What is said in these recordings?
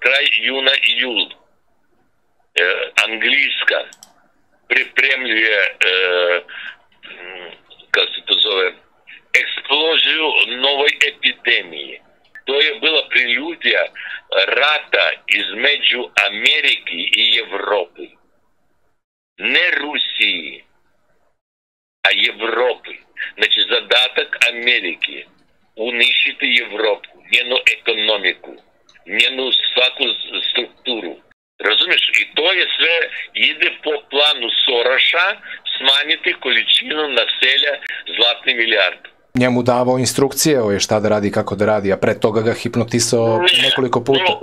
Kraj juna i jul. E, Anglijska pripremljuje e, kako se to zove eksploziju novoj epidemiji. To je bila priludija rata između Ameriki i Evropi. Ne Rusiji, a Evropi. Znači, zadatak Amerike uništiti Evropu, njenu ekonomiku, njenu svaku strukturu. Razumiješ? I to je sve ide po planu Soroša smanjiti količinu naselja zlatni milijard. Njemu davao instrukcije o je šta da radi, kako da radi, a pre toga ga hipnotisao nekoliko puta.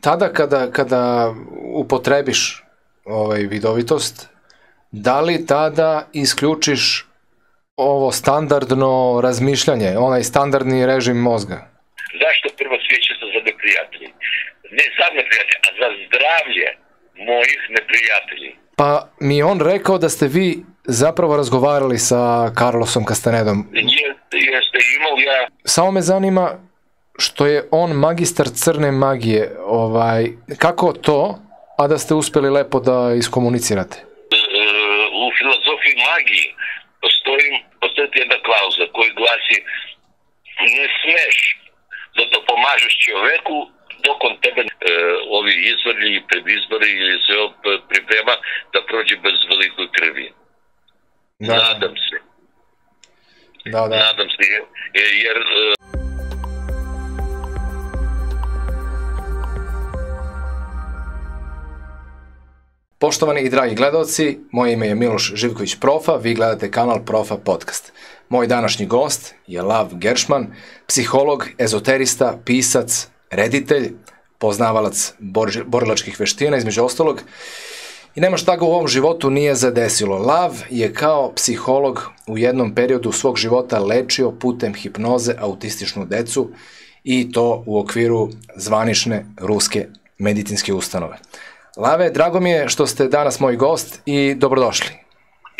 Tada kada, kada upotrebiš ovaj vidovitost, da li tada isključiš ovo standardno razmišljanje, onaj standardni režim mozga? Zašto prvo za neprijatelji? Ne za neprijatelji, a za zdravlje mojih neprijatelji. Pa mi je on rekao da ste vi zapravo razgovarali sa Carlosom Castanedom. Jeste, jeste, imao ja... Samo me zanima što je on magistar crne magije, ovaj, kako to, a da ste uspeli lepo da iskomunicirate? E, u filozofiji magiji postoji, postoji jedna klauza koji glasi ne smeš da to pomažeš čoveku dok on tebe e, ovi izbori ili predizbori ili se priprema da prođe bez velikoj krvi. Da. Nadam se. Da, da. Nadam se, jer, jer e, Poštovani i dragi gledalci, moje ime je Miloš Živković Profa, vi gledate kanal Profa Podcast. Moj današnji gost je Lav Geršman, psiholog, ezoterista, pisac, reditelj, poznavalac bor borilačkih veština, između ostalog. I nema šta ga u ovom životu nije zadesilo. Lav je kao psiholog u jednom periodu svog života lečio putem hipnoze autističnu decu i to u okviru zvanične ruske medicinske ustanove. Lave, drago mi je što ste danas moj gost i dobrodošli.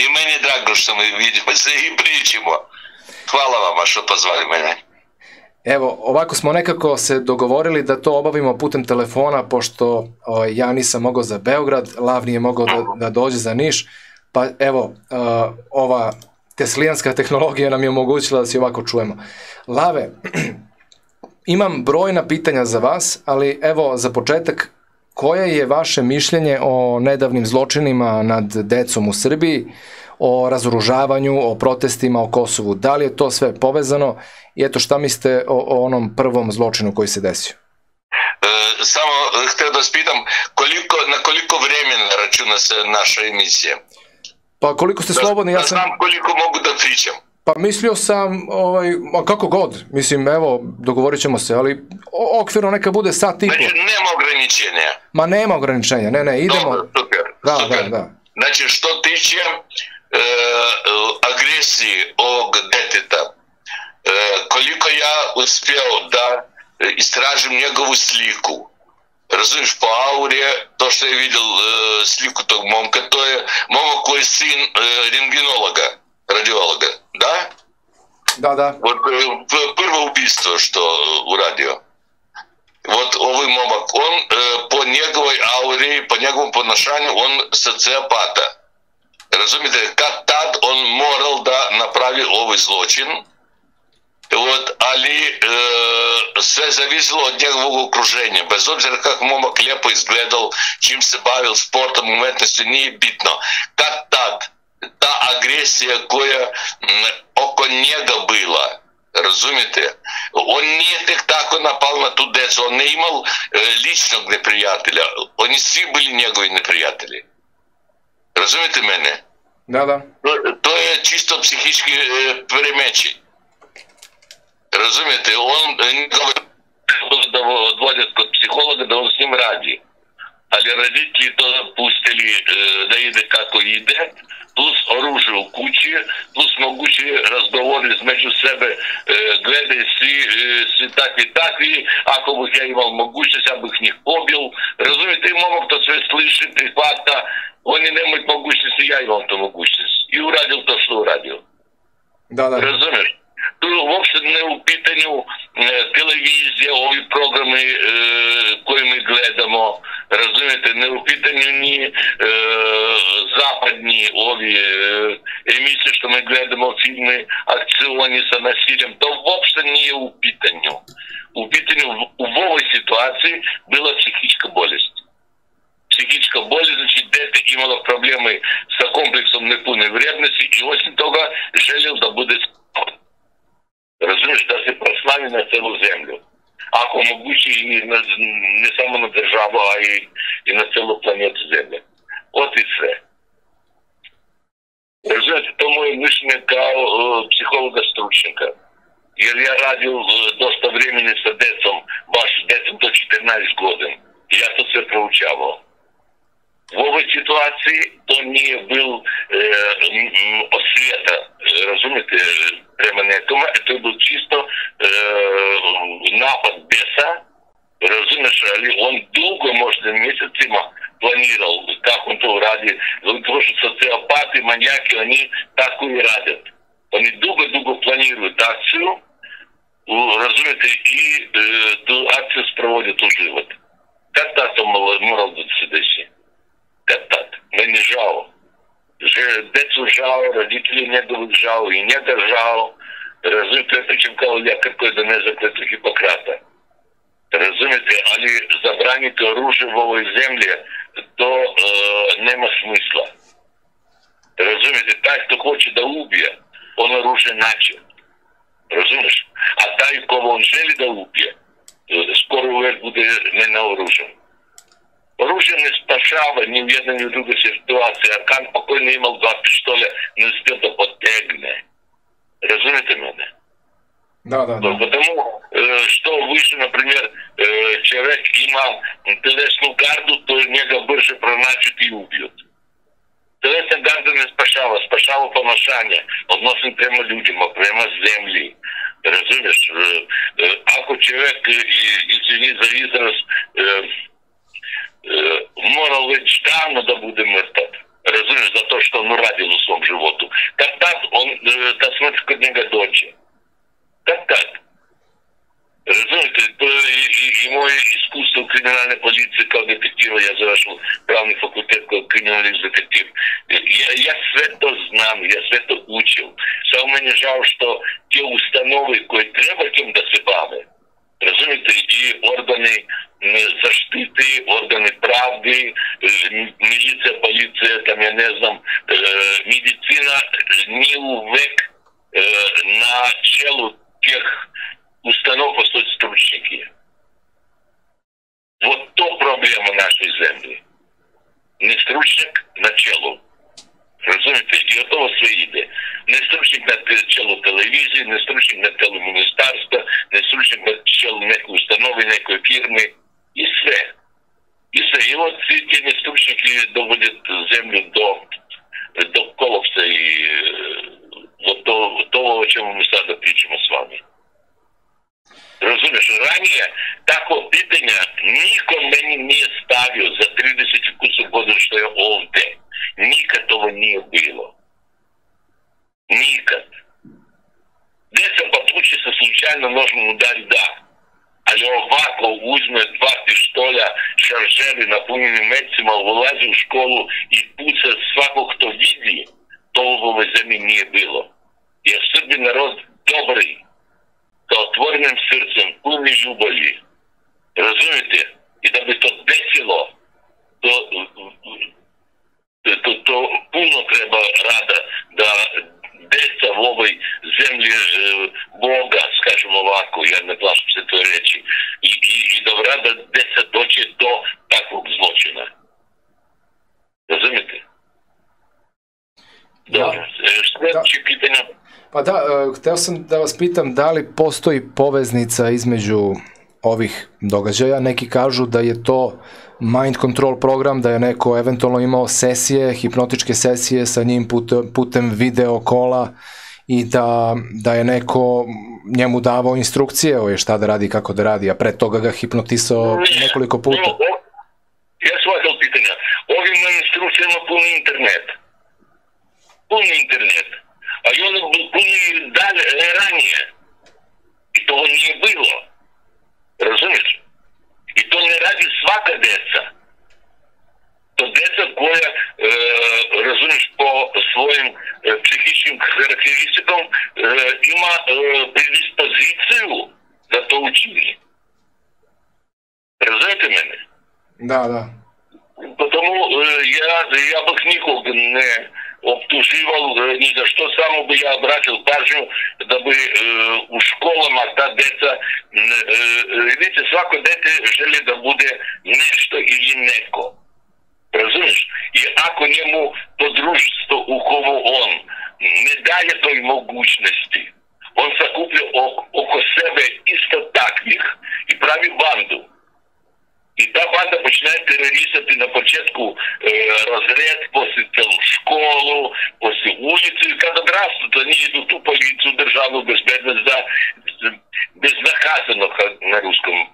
I meni je drago što mi vidimo se i pričamo. Hvala vama što pozvali mene. Evo, ovako smo nekako se dogovorili da to obavimo putem telefona, pošto o, ovaj, ja nisam mogao za Beograd, Lav nije mogao da, da dođe za Niš, pa evo, uh, ova teslijanska tehnologija nam je omogućila da se ovako čujemo. Lave, imam brojna pitanja za vas, ali evo, za početak, koje je vaše mišljenje o nedavnim zločinima nad decom u Srbiji, o razoružavanju, o protestima o Kosovu? Da li je to sve povezano i eto šta mislite o, o onom prvom zločinu koji se desio? E, samo htio da spitam koliko, na koliko vremena računa se naša emisija? Pa koliko ste da, slobodni, ja sam... Da znam koliko mogu da pričam. Pa mislio sam, ovaj, kako god, mislim, evo, dogovorit ćemo se, ali okvirno neka bude sat i po. Znači, nema ograničenja. Ma nema ograničenja, ne, ne, idemo. Dobro, super, da, super. da, da. Znači, što tiče e, agresiji ovog deteta, e, koliko ja uspio da istražim njegovu sliku, razumiješ, po aurije, to što je vidio e, sliku tog momka, to je momak koji je sin e, renginologa, radiologa, da? Da, da. Вот prvo ubistvo što uradio. Вот ovaj momak, on po njegovoj auri, po njegovom ponašanju, on sociopata. Razumite, kad tad on moral da napravi ovaj zločin, вот, ali e, sve zavisilo od njegovog okruženja. Bez obzira kako momak lijepo izgledal, čim se bavil sportom, umetnosti, nije bitno. Kad tad ta agresija koja m, oko njega bila, razumite, on nije tek tako napal na tu decu, on ne imao e, ličnog neprijatelja, oni svi bili njegovi neprijatelji. Razumite mene? Da, da. To, to je čisto psihički e, premeći. Razumijete, on njegove da odvode kod psihologa da on s njim radi. Ali plus oružje u kući, plus mogući razgovor između sebe, e, gledaj svi, e, svi takvi takvi, ako bih ja imao mogućnost, ja bih njih pobil. Razumijete, i momak to sve sliši, prihvata, oni nemaju mogućnosti, ja imam to mogućnost. I uradio to što uradio. Da, da. Razumiješ? U pitanju e, televizije, ovi programi e, koji mi gledamo, razumete, ne u pitanju ni e, zapadni ovi e, emisije što mi gledamo, filme, akcioni sa nasiljem, to uopšte nije u pitanju. U pitanju u ovoj situaciji bila psihička bolest. Psihička bolest, znači dete imalo problemi sa kompleksom nepune vrijednosti i osim toga želio da bude Celu zemlju. Ako moguće i na, ne samo na državu, a i, i na celu planetu Zemlje. Ot i sve. Razumijete, to moje mišljenje kao uh, psihologa stručnjaka. Jer ja radio uh, dosta vremeni sa decom, baš decom do 14 godina. I ja to sve proučavao. U ovoj situaciji to nije bil e, od svijeta, razumijete, prema nekome, to je bil čisto e, napad besa, razumiješ, ali on dugo, možda mesecima planiral kako on to radi, zato što sociopati, manjaki, oni tako i rade. Oni dugo, dugo planiraju akciju, razumijete, i e, tu akciju sprovode u život. Kad ta to moral da se desi? kad tad. Meni je žao. Decu žao, roditelji njegovih žao i njega žao. Razumite, ja pričam kao ljekar koji je donezao kletu Hipokrata. Razumite, ali zabraniti oružje u ovoj zemlji, to e, nema smisla. Razumite, taj što hoće da ubije, on oružje naće. Razumiješ? Оружие не спасало ни в едной, ни в другой ситуации. Аркан покойний имел два пістоля, не успів то потегне. Розумієте мене? Да, да, да. Потому э, что выше, например, э, человек имел телесную гарду, то него больше проначат и убьют. Телесна гарда не спасала, спасало поношання, относин прямо людям, а прямо земли, разумеешь. Э, Ако человек, извини за израз, da bude mrtav. Razumiješ, zato što on uradio u svom životu. Kad tad, on, ta smrt kod njega dođe. Kad tad. Razumijete, to je i, i, i moje iskustvo u kriminalne policije kao detektiva, ja završil pravni fakultet kao kriminalni detektiv. Ja, ja sve to znam, ja sve to učil. Samo meni je žao što te ustanovi razumijete, i organi zaštiti, organi pravdi, milicija, policija, tam ja ne znam, medicina nije uvek na čelu teh ustanov postoji stručnjaki. Вот то проблема нашей земли. Не стручник на челу. Розумієте, і готово все йде. Не стручник на челу телевізії, не стручник на телу міністерства, не стручник на челу некої установи, некої фірми. І все. І все. І от ці ті нестручники доводять землю до, до колапса і от того, того, о чому ми зараз pričamo з вами. Розумієш, раніше такого питання ніхто мені не ставив за 30 кусок года, що я овде. Того не было. Никогда. Деца подучится случайно ножным ударить, да. Ali ovako uzme dva pištolja, šaržeri napunjeni mecima, ulazi u školu i puca svakog kto vidi, to u ovoj zemlji nije bilo. Jer Srbi narod dobri, sa otvorenim srcem, puni ljubavi. Razumite? I da bi to desilo, to to, to puno treba rada da deca u ovoj zemlji Boga, skažemo ovako, ja ne plašim se to reći, i, i, i da rada deca dođe do takvog zločina. Razumite? Dobro, sljedeće da. pitanja. Pa da, hteo sam da vas pitam da li postoji poveznica između ovih događaja. Neki kažu da je to mind control program, da je neko eventualno imao sesije, hipnotičke sesije sa njim putem, putem video kola i da, da je neko njemu davao instrukcije o je šta da radi, kako da radi, a pre toga ga hipnotisao nekoliko puta. Ja shvatam pitanja. Ovim instrukcijama pun internet. Pun internet. а ён були далі раніше. І того не було. Розумієш? І то не раді свака деца. То деца, koja, e, razumiješ, po svojim e, psihičkim karakteristikam e, ima e, predispoziciju da to učini. Razumijete mene? Da, da. Потому е, я, я бих нікого не обтуживав ні за що, само би я обратив пажню, да би е, у школама та деца, е, видите, свако дете želi da bude nešto ili neko. Razumiješ? I ako njemu to društvo u kovo on ne daje toj mogućnosti, on sakuplja oko sebe isto takvih i pravi bandu. І та банда починає тероризувати на початку е, розряд, після цілу школу, після вулиці. І коли здравствують, вони йдуть у поліцію, державну безпечність, да, безнаказано на русском.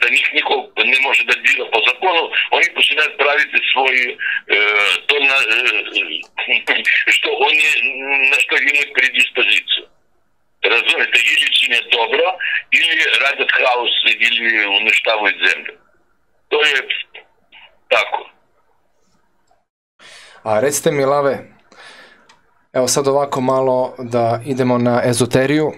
До них ніхто не може добіра по закону, вони починають правити свої, е, то на, е, що вони, на що имеют предиспозицию. Разумеете, или чинят добро, или радят хаос, или уничтожают землю. To je tako. A recite mi, Lave, evo sad ovako malo da idemo na ezoteriju.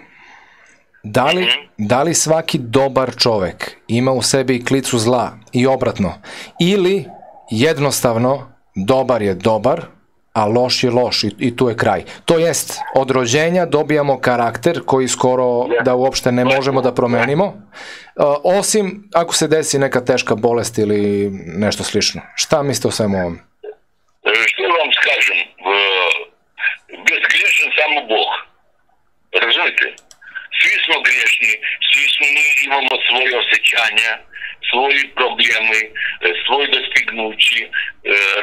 Da li, mm -hmm. da li svaki dobar čovek ima u sebi klicu zla i obratno? Ili jednostavno dobar je dobar, a loš je loš i, i tu je kraj. To jest, od rođenja dobijamo karakter koji skoro da uopšte ne možemo da promenimo, uh, osim ako se desi neka teška bolest ili nešto slično. Šta mislite o svemu ovom? Što vam skažem, bezgrešan samo Bog. Razumite? Svi smo grešni, svi smo mi imamo svoje osjećanja, svoji problemi, svoje dostignući,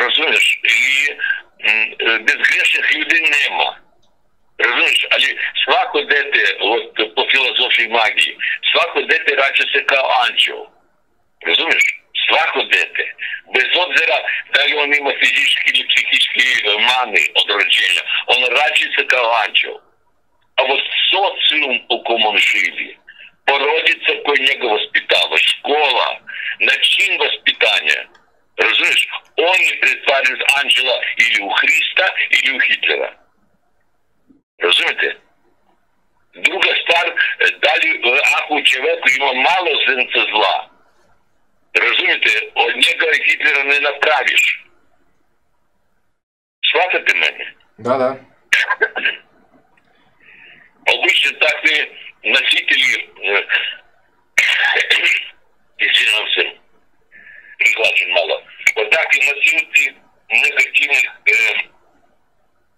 razumiješ? I безгрешних людей нема. Розумієш, але свако дете, от по філософії магії, свако дете рачиться kao анчел. Розумієш? Свако дете. Без обзира, да ли он има физические или психические маны от рождения, он рачится kao анчел. А вот социум, у ком он жили, породится, кой него воспитала, школа, начин воспитания – Разумеешь, он не представит ангела или у Христа, или у Гитлера. Разумеете? Друга стvar, дали, ако човеку има мало зрнца зла, разумете, от njega Гитлера не направиш. Сватате мене? Да, да. Обычно такви носители, извинявам се, прихвачен мало, вот такви носители негативних е,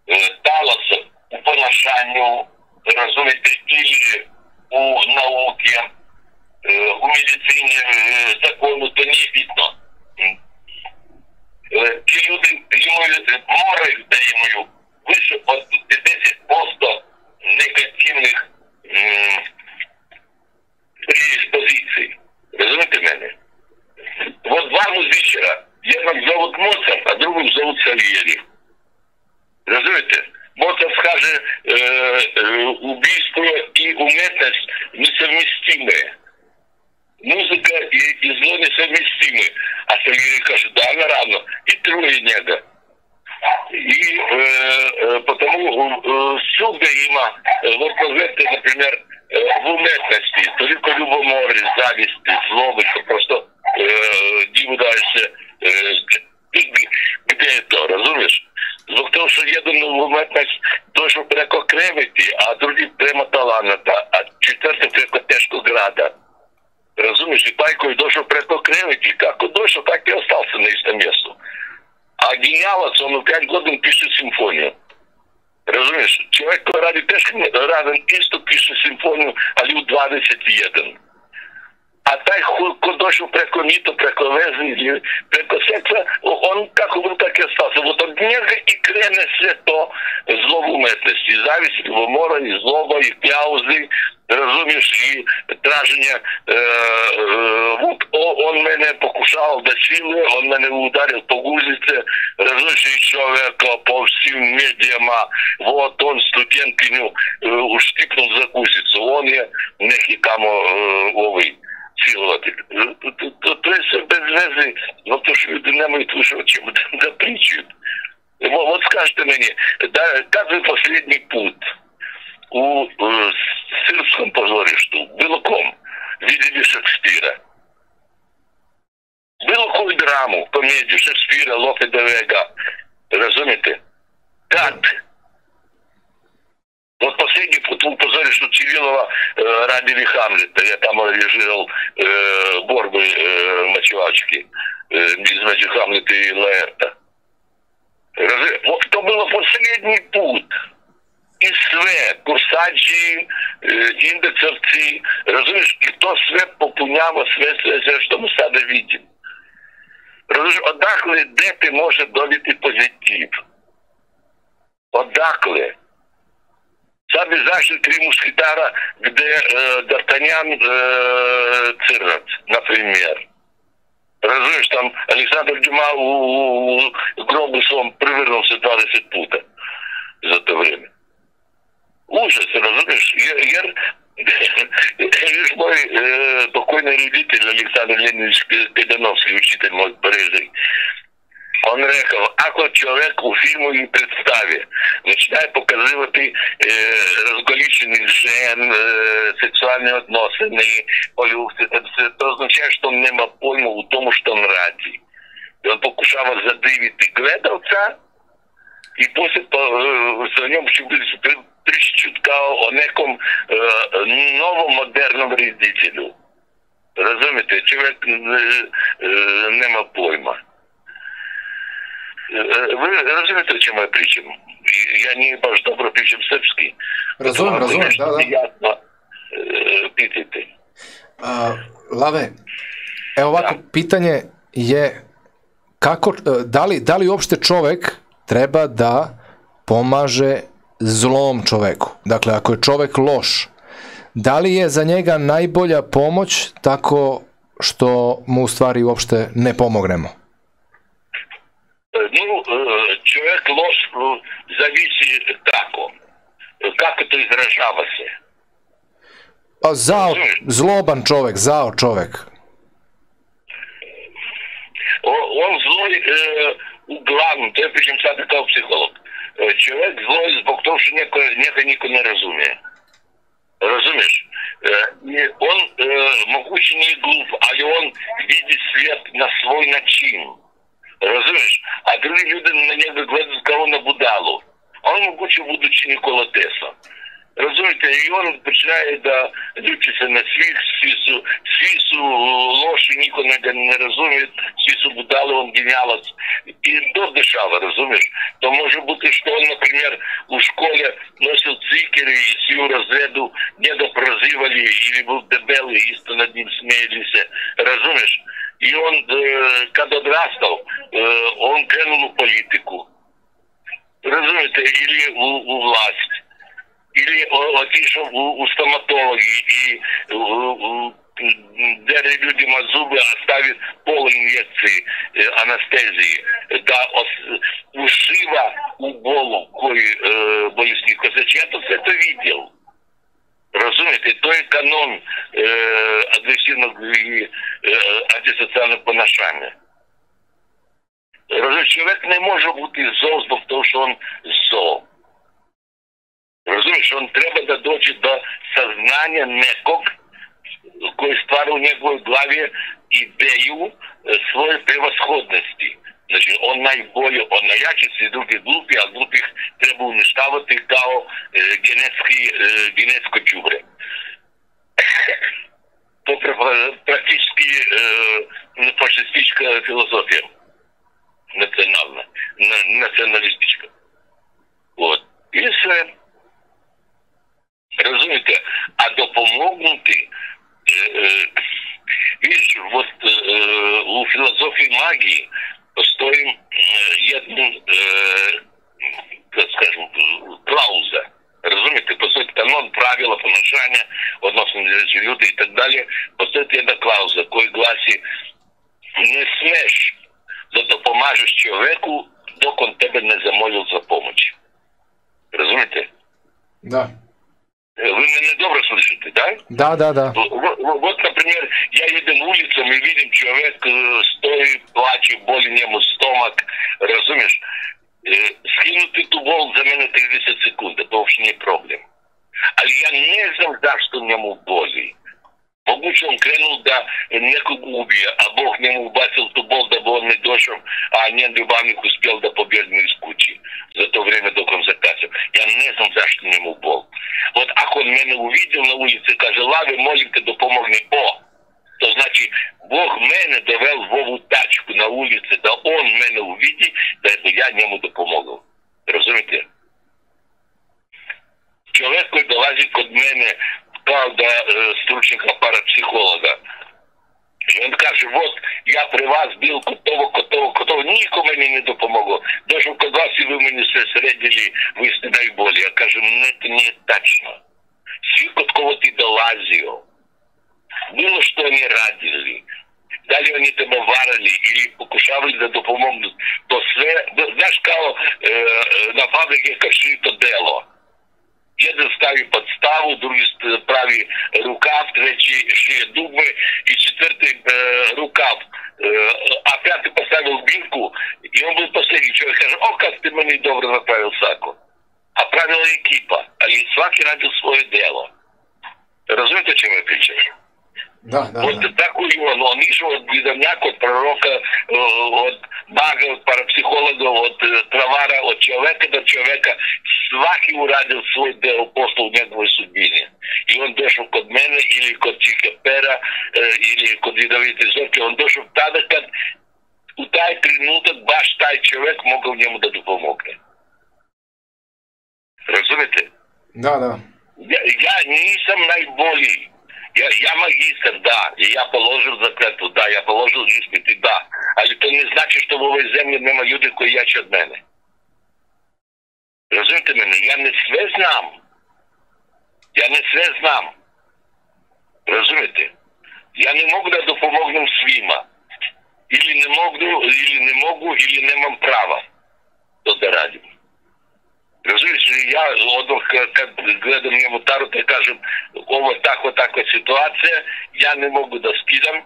е, таласів у поношанню, розумієте, і у науці, е, у медицині е, закону, то не видно. Е, ті люди йому море даємо вище от 10 просто негативних м, предиспозицій. Розумієте мене? Вот два музичера, Одного зовут Моцарт, а другого зовут Сальери. Разумеете? Моцарт скажет, э, э, убийство и уметность несовместимые. Музыка и, и зло несовместимы. А Сальери скажет, да, она равно. И трое нега. И э, э, потому э, всюду има, э, вот поверьте, например, э, в уметности, только любоморие, зависть, злоба, просто э, диву дальше, gdje je to, razumiješ? Zbog toga što jedan umetnik došao preko kreveti, a drugi prema talanata, a četvrti preko teškog rada. Razumiješ? I taj koji došao preko kreveti, kako došao, tako je ostao se na istom mjestu. A genijalac, on u 5 godina piše simfoniju. Razumiješ? Čovjek koji radi teško radan isto piše simfoniju, ali u 21. Preko seksa, on kako bi tako je stao. Вот od njega i krene sve to zlo v umetnosti. Zavisi ljubomora i zloba i pjauzi, razumiješ, i traženja. E, e, on mene pokušao da siluje, on mene udario po guzice, razumiješ, i čovjeka po svim medijama, вот on studentkinju e, uštipnul za guzicu. On je neki tamo e, ovaj, silovati. To, to je sve bez veze, zato što ljudi nemaju tu što ćemo da, da pričaju. Evo, вот скажите мне, да, как вы последний u у э, сырском позоришту, Белоком, видели Шекспира? Bilo koju dраму, комедию Шекспира, Лопе Девега, разумите? Как? Kad Вот последний путь вы упозорили, что Цивилова э, ранили Хамлета. Я там режировал э, борьбы э, мочевачки э, между Хамлета и Лаэрта. Вот то было последний путь. І све, курсаджі, індексовці, розумієш, і то све попуняво, све, све, све, що ми себе видим. Розумієш, одакли, де ти може доліти позитив? Одакли. Сами зашли три мушкетара, где э, Д'Артаньян э, Цирнац, например. Разумеешь, там Александр Дюма у, у, у глобусом привернулся 20 пута за то время. Ужас, разумеешь? Я, я, Лишь мой э, покойный родитель Александр Леонидович Кедановский, учитель мой Парижей, Он рекав, ако чоловік у фільмовій представі починає показувати е, розголічених жен, е, сексуальні відносини, полюбці, це то означає, що нема пойму у тому, що він раді. Він покушав задивити гледавця, і після е, за ньому ще буде чутка о неком е, новомодерному родителю. Розумієте, чоловік е, е, нема пойма. Ви розумієте, o czym ja pričam? Ja nie baš dobro pričam srpski. Razumem, razumem, da, da. Jasno, pitajte. A, Lave, evo ovako, da. pitanje je kako, da li, da li uopšte čovek treba da pomaže zlom čoveku? Dakle, ako je čovek loš, da li je za njega najbolja pomoć tako što mu u stvari uopšte ne pomognemo? Ну, человек ложь зависит тако. Как это изражаваше? A zao, zloban čovek, zao čovek. Он злой э, uglavnom, to ja pričam sad kao psiholog. Čovjek zloj zbog toga što neko, njega niko ne razumije. Razumiješ? Он moguće nije glup, ali on vidi svijet na svoj način. Розумієш? А другі люди на нього глядять кого на будалу. А він хоче будучи Нікола Тесла. Розумієте, і він починає да, дивитися на світ, свісу, свісу ложі, ніхто не, не розуміє, свісу будали, він геніалець. І то дешево, розумієш? То може бути, що він, наприклад, у школі носив цикери і свою розряду недопрозивали, или був дебелий, і над ним смеялись. Розумієш? И он, э, когда одрастал, э, он кинул политику. Разумеете, или у, у власть, или отішов у, у стоматологи и де людям зуби оставит пол инъекции э, анестезии. Да, ос, ушива у болу, кой э, болезнь козачи. Я тут это видел. Розумієте, той канон е, агресивного і е, антисоціального поношання. Розумієте, чоловік не може бути зол, тому що він зол. Розумієш, він треба додочі до сознання некog koji stvara u njegovoj glavi ideju svoje prevashodnosti. Znači, on najbolje, on najjači se drugi glupi, a glupih treba uništavati kao e, genetski, e, genetsko đubre. to je praktički e, fašistička filozofija. Nacionalna, na, nacionalistička. Вот. И все. Разумеете, а допомогнути, е, е, вот э, у философии магии постоим э, jednym, э, так скажем, клауза. Розумієте, постоїть канон, правила поношання відносно люди і так далі. Постоїть jedna клауза, кой гласі не смеш да допомажеш човеку, док он тебе не замолил за помощь. Розумієте? Да. Вы меня добро слышите, да? Да, да, да. Вот, вот, например, я едем улицам и видим, человек э, стоит, плачет, боли нему стомак, разумеешь? Э, скинути ту бол за мене 30 секунд, це взагалі не проблем. Але я не знам за що ньому болі. Krenul da nekog ubije, a Bog njemu ubacil tu bol da bi on ne došao, a njen ljubavnik uspjel da pobjegne iz kući za to vrijeme dok on zakasio. Ja ne znam zašto njemu bol. Вот mene uvidio na ulici, kaže, Lave, molim te da pomogne. O, to znači, Bog mene dovел в ovu tačku na ulici, da on mene uvidi, da bi ja njemu da pomogao. Razumite? Čovjek koji dolazi pravda stručnjaka parapsihologa. I on kaže, вот, я при вас бил код того, код того, код того, нікому мені не допомогло. Даже код вас і ви мені все середили, ви не дай болі. Я кажу, не, це не точно. Всі, код кого ти долазив, було, що вони радили. Далі вони тебе варили і покушали да допомогнуть. То все, знаєш, као, е, на фабриці кажи, то дело. Delo jedan stavi podstavu, drugi pravi rukav, treći šije dugme i četvrti e, rukav. E, a peti postavio bilku i on byl posljednji čovjek. Kaže, o kad ste meni dobro napravil sako. A pravila je ekipa, ali svaki radio svoje delo. Razumite čemu je pričaš? Da, da, Вот da. tako i on, on išao od vidovnjaka, od proroka, e, od maga, od parapsihologa, od e, travara, od čoveka do čoveka. Svaki uradio svoj deo posla u njegovoj sudbini. I on došao kod mene ili kod Čike Pera e, ili kod vidovite Zorke. On došao tada kad u taj trenutak baš taj čovek mogao njemu da dopomogne. Razumete? Da, da. Ja, ja nisam najbolji. Ja, ja magistar, da. I ja položil zakletu, da. Ja položil ispiti, da. Ali to ne znači što u ovoj zemlji nema ljudi koji jači od mene. Razumite mene? Ja ne sve znam. Ja ne sve znam. Razumite? Ja ne mogu da dopomognem svima. Ili ne mogu, ili ne mogu, ili nemam prava to da radim. Razumiješ, ja odmah kad gledam njemu tarot i kažem ovo je takva takva situacija, ja ne mogu da skidam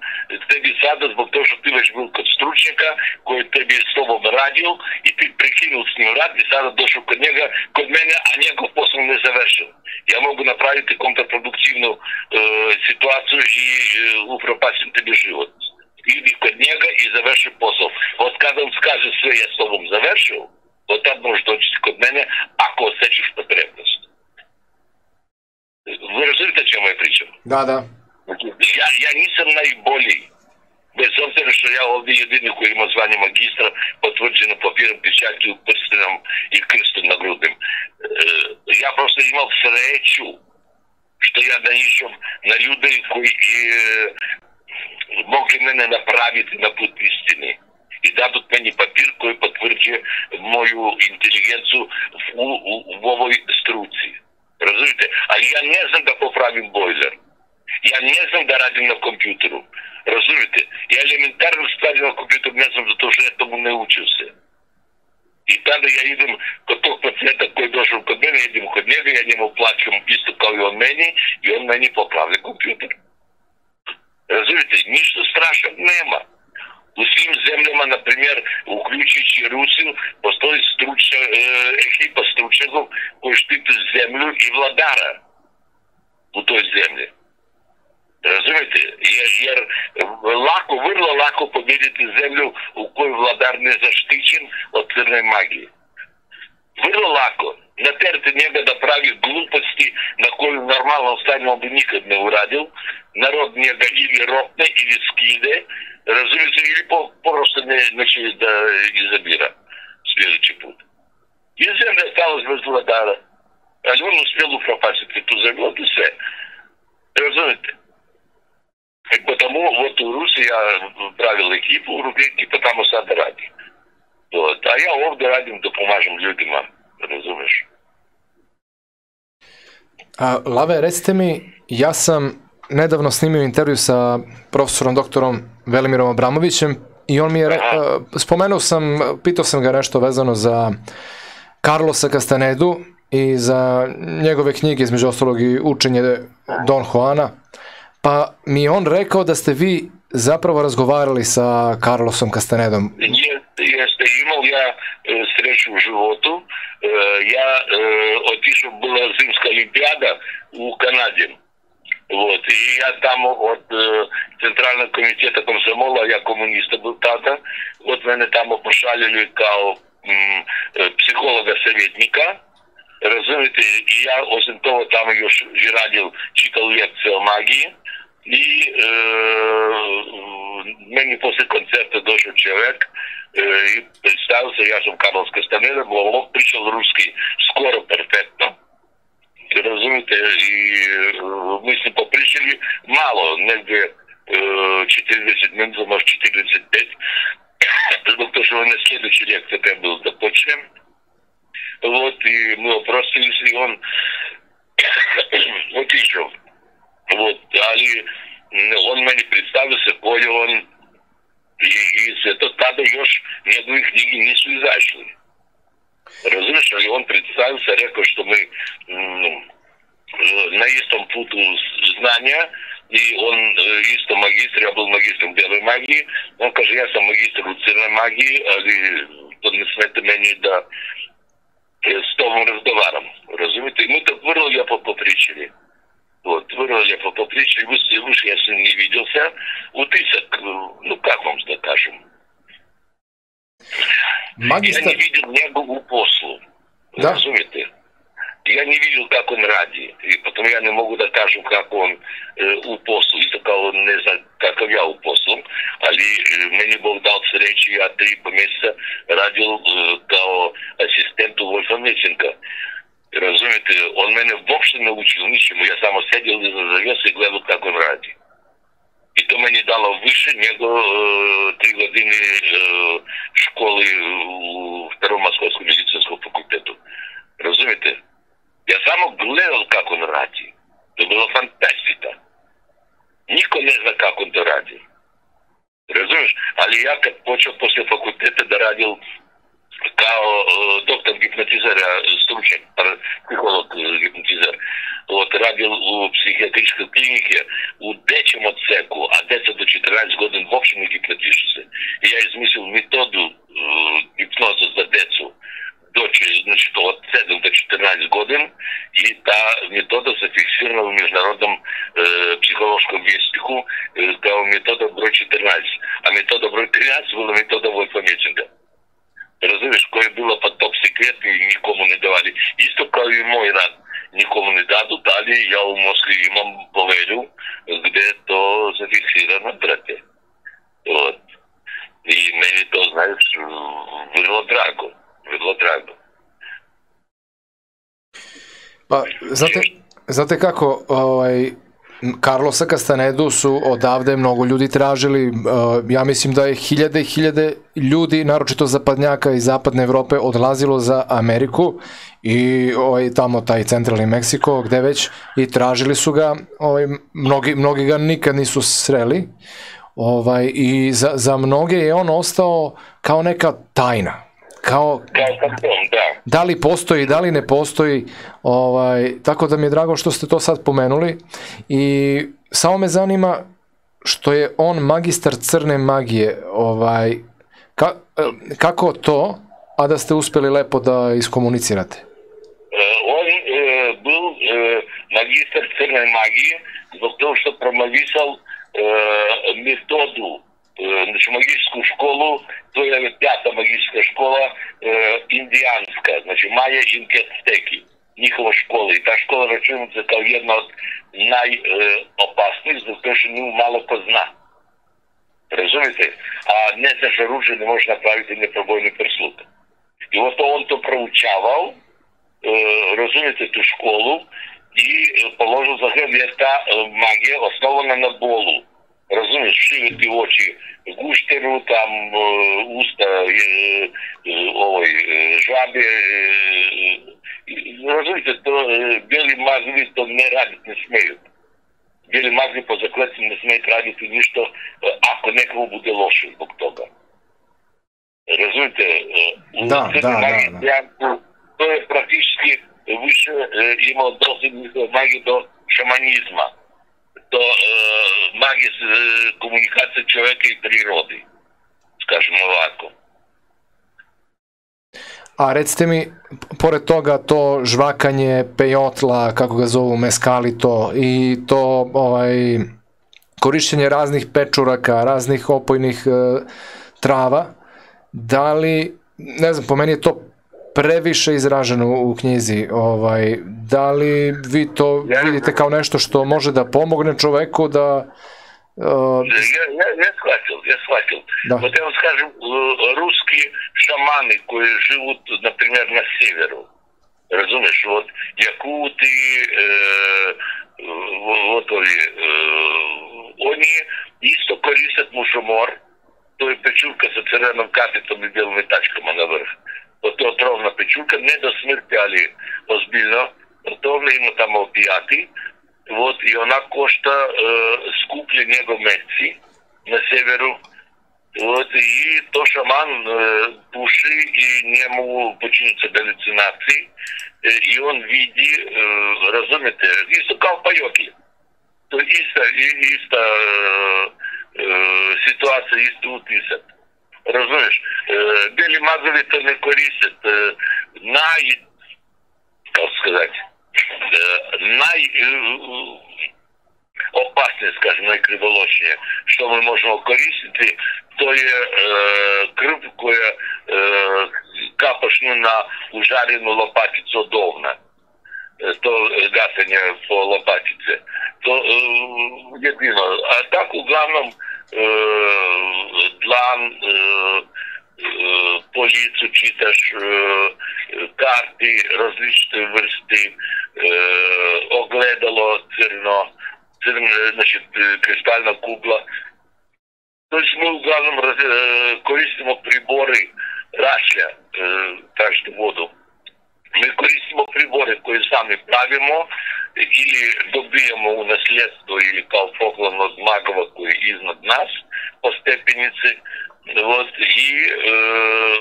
tebi sada zbog toga što ti već bil kod stručnjaka koji tebi je s tobom radio i ti prekinul s njim rad i sada došao kod njega, kod mene, a njegov posao ne završil. Ja mogu napraviti kontraproduktivnu e, situaciju i e, upropasim tebi život. Idi kod njega i završi posao. Od kada on skaže sve je s tobom završio, od tad možeš doći kod mene ako osjećaš potrebnost. Razumite čemu je pričam? Da, da. Ja, ja nisam najbolji. Bez obzira što ja ovdje jedini koji ima zvanje magistra potvrđeno papirom, pičati u prstenom i krstom na grudnim. E, ja prosto imam sreću što ja naišao na ljude koji e, mogli mene napraviti na put istini i dadut meni papir koji potvrđuje moju inteligenciju u, u, u ovoj struci. Razumite? Ali ja ne znam da popravim bojler. Ja ne znam da radim na kompjuteru. Razumite? Ja elementarno stvari na kompjuteru ne znam zato što ja tomu ne učio se. I tada ja idem kod tog pacijenta koji je došao kod mene, idem kod njega, ja njemu plaćam isto kao i on meni i on U svim zemljama, na primjer, uključujući Rusiju, postoji stručna, e, ekipa stručnjakov koji štite zemlju i vladara u toj zemlji. Razumete? Jer, jer lako, vrlo lako pobjediti zemlju u kojoj vladar ne zaštićen od crne magije. Vrlo lako. Naterite njega da pravi gluposti na koju u normalnom stanju on bi nikad ne uradio. Narod njega ili ropne ili skide, razumijete, ili po, просто ne, neće da izabira sljedeći put. I zemlja stala bez vladara. Ali on uspjel upropasiti tu zemlju, to sve. Razumijete? И потому вот у Руси я правил екипу, екипа тamo sad radi. Вот. А я radim da pomažem ljudima, razumeš? A, Lave, recite mi, ja sam nedavno snimio intervju sa profesorom doktorom Velimirom Abramovićem i on mi je, re, spomenuo sam, pitao sam ga nešto vezano za Carlosa Castanedu i za njegove knjige, između ostalog i učenje Don Juana, pa mi je on rekao da ste vi zapravo razgovarali sa Carlosom Castanedom. Jeste, imao ja e, sreću u životu. E, ja otišao, bila zimska olimpijada u Kanadi. Вот. И я там от э, Центрального комитета комсомола, я коммунист был тогда, вот меня там опошалили как м, психолога-советника, Разумете, и я, освен того, там još радил, читал лекции о магии, и э, meni posle koncerta došao čovjek e, i predstavio se, ja sam Karlos Kastaneda, Blalov, pričal ruski skoro perfektno. Mi smo popričali malo, negdje e, 40 minuta, možda 45, zbog to što na sljedeći lekcija trebalo da počnem. Вот, и мы опросились, и он otišao. Вот, on meni predstavio se koji on i, i sve to tada još njegove knjige nisu Розумієш, он представился, а представився, что мы ми ну, э, на истом путу знания, и он э, истом магистр, я был магистром белой магии, он каже, я сам магистр луцерной магии, але э, то не смете мені да з тому розговаром, розумієте? І ми так вирвали, я по попричили. Вот, вырвали по попричили, выше я с ним не виделся. У Утысок, ну как вам докажем? Магистр... Я не видел njegovu poslu. Da. Razumijete? Ja не видел как он ради, и потом я не могу да кажem как он e, u poslu, isto kao ne znam kakav ja u poslu, ali e, meni Bog dal sreći, ja tri i po mjeseca radio e, kao asistent u Wolfa Mesenka. Razumete, on mene uopšte ne učio ničemu, ja samo sedio iza zavesa i и то мне дало выше, ніж три години школи Второго Московського медицинського факультету. Розумієте? Я сам гледал, як він раді. Це була фантастика. Ніхто не знає, як він раді. Розумієш? Але я, як почав після да радил kao uh, doktor гипнотизера, stručnjak, psiholog гипнотизер, вот, radio u psihijatričkoj klinike u dećem odseku, a deca do 14 godina uopšte ne hipnotišu se. I ja izmislil metodu uh, hipnoza za decu doći, znači od 7 do 14 godina i ta metoda se fiksirala u međunarodnom e, psihološkom vjestiku e, kao metoda broj 14. A metoda broj 13 bila metoda Wolfa Mecinga. Razumiješ, koja je bila pa top sekret i nikomu ne davali. Isto kao i moj rad. Nikomu ne dadu, dalje ja u Moskvi imam povelju gde je to zafiksirano, brate. Od. I meni to, znaš, vrlo drago. Vrlo drago. Pa, znate, znate kako, ovaj, Carlosa Castanedu su odavde mnogo ljudi tražili, uh, ja mislim da je hiljade i hiljade ljudi, naročito zapadnjaka iz zapadne Evrope, odlazilo za Ameriku i ovaj, tamo taj centralni Meksiko, gde već, i tražili su ga, ovaj, mnogi, mnogi ga nikad nisu sreli, ovaj, i za, za mnoge je on ostao kao neka tajna, kao, Kao da. da li postoji, da li ne postoji, ovaj, tako da mi je drago što ste to sad pomenuli i samo me zanima što je on magistar crne magije, ovaj, ka, kako to, a da ste uspeli lepo da iskomunicirate? E, on e, был e, magistar crne magije zbog того što promovisal e, metodu znači магическу школу, то je peta магическа škola e, indijanska, znači Maja Inke Azteki, njihova škola. I ta škola računa se kao jedna od najopasnijih, zbog toga što nju malo ko zna. Razumite? A ne znaš oružje, ne možeš napraviti neprobojni prsluk. I вот on to proučavao, e, razumite tu školu, i položil za hrb je Razumeš, vsi ti oči, gušteru, tam uh, usta, uh, ovoj, e, žabe, uh, razumite, to uh, beli magli to ne raditi ne smeju. Beli magli po zakletci ne smeju raditi ništo, uh, ako nekomu bude loše zbog toga. Razumite, uh, da, da, da, da. to je praktički više uh, imao dosljednih magli do šamanizma. Е, магия с е, комуникация човека и природи, скажем ovako. A recite mi, pored toga to žvakanje pejotla, kako ga zovu meskalito, i to ovaj, korišćenje raznih pečuraka, raznih opojnih e, trava, da li, ne znam, po meni je to previše izraženo u knjizi. Ovaj, da li vi to vidite kao nešto što može da pomogne čoveku da... Uh... Ja, ja, ja shvatil, ja shvatil. Da. Вот я вам скажем, русские шаманы, которые живут, например, на северу, разумеешь, вот якуты, э, вот они, э, они исто користят мушомор, то есть печурка со цереном капитом и белыми тачками наверх to otrovna pečurka, ne do smrti ali ozbiljno, otrovna ima tamo opijati, вот, и она кошта э, скупли него месци на северу, вот, и то шаман э, пуши и нему починится галлюцинации, э, и он види, э, разумете, исто kao пајоки. То иста, иста э, э, ситуация, иста утисат. Разумеш? Бели мазовите не користят. Най... Как сказать? Най опасне, скажем, найкриволочнее, що ми можемо користити, то є е, крив, коя е, капашну на ужарену лопатицю довна. То гасення по лопатиці. То е. А так, углавном, длан, dlan, e, e, po licu čitaš e, karti različite vrsti, ogledalo crno, crno znači, kristalna kugla. Znači mi uglavnom koristimo pribori rašlja, tražite vodu. Mi koristimo pribore koje sami pravimo или добиемо у наследство или kao poklon od magova koji iznad nas po stepenici вот, и э,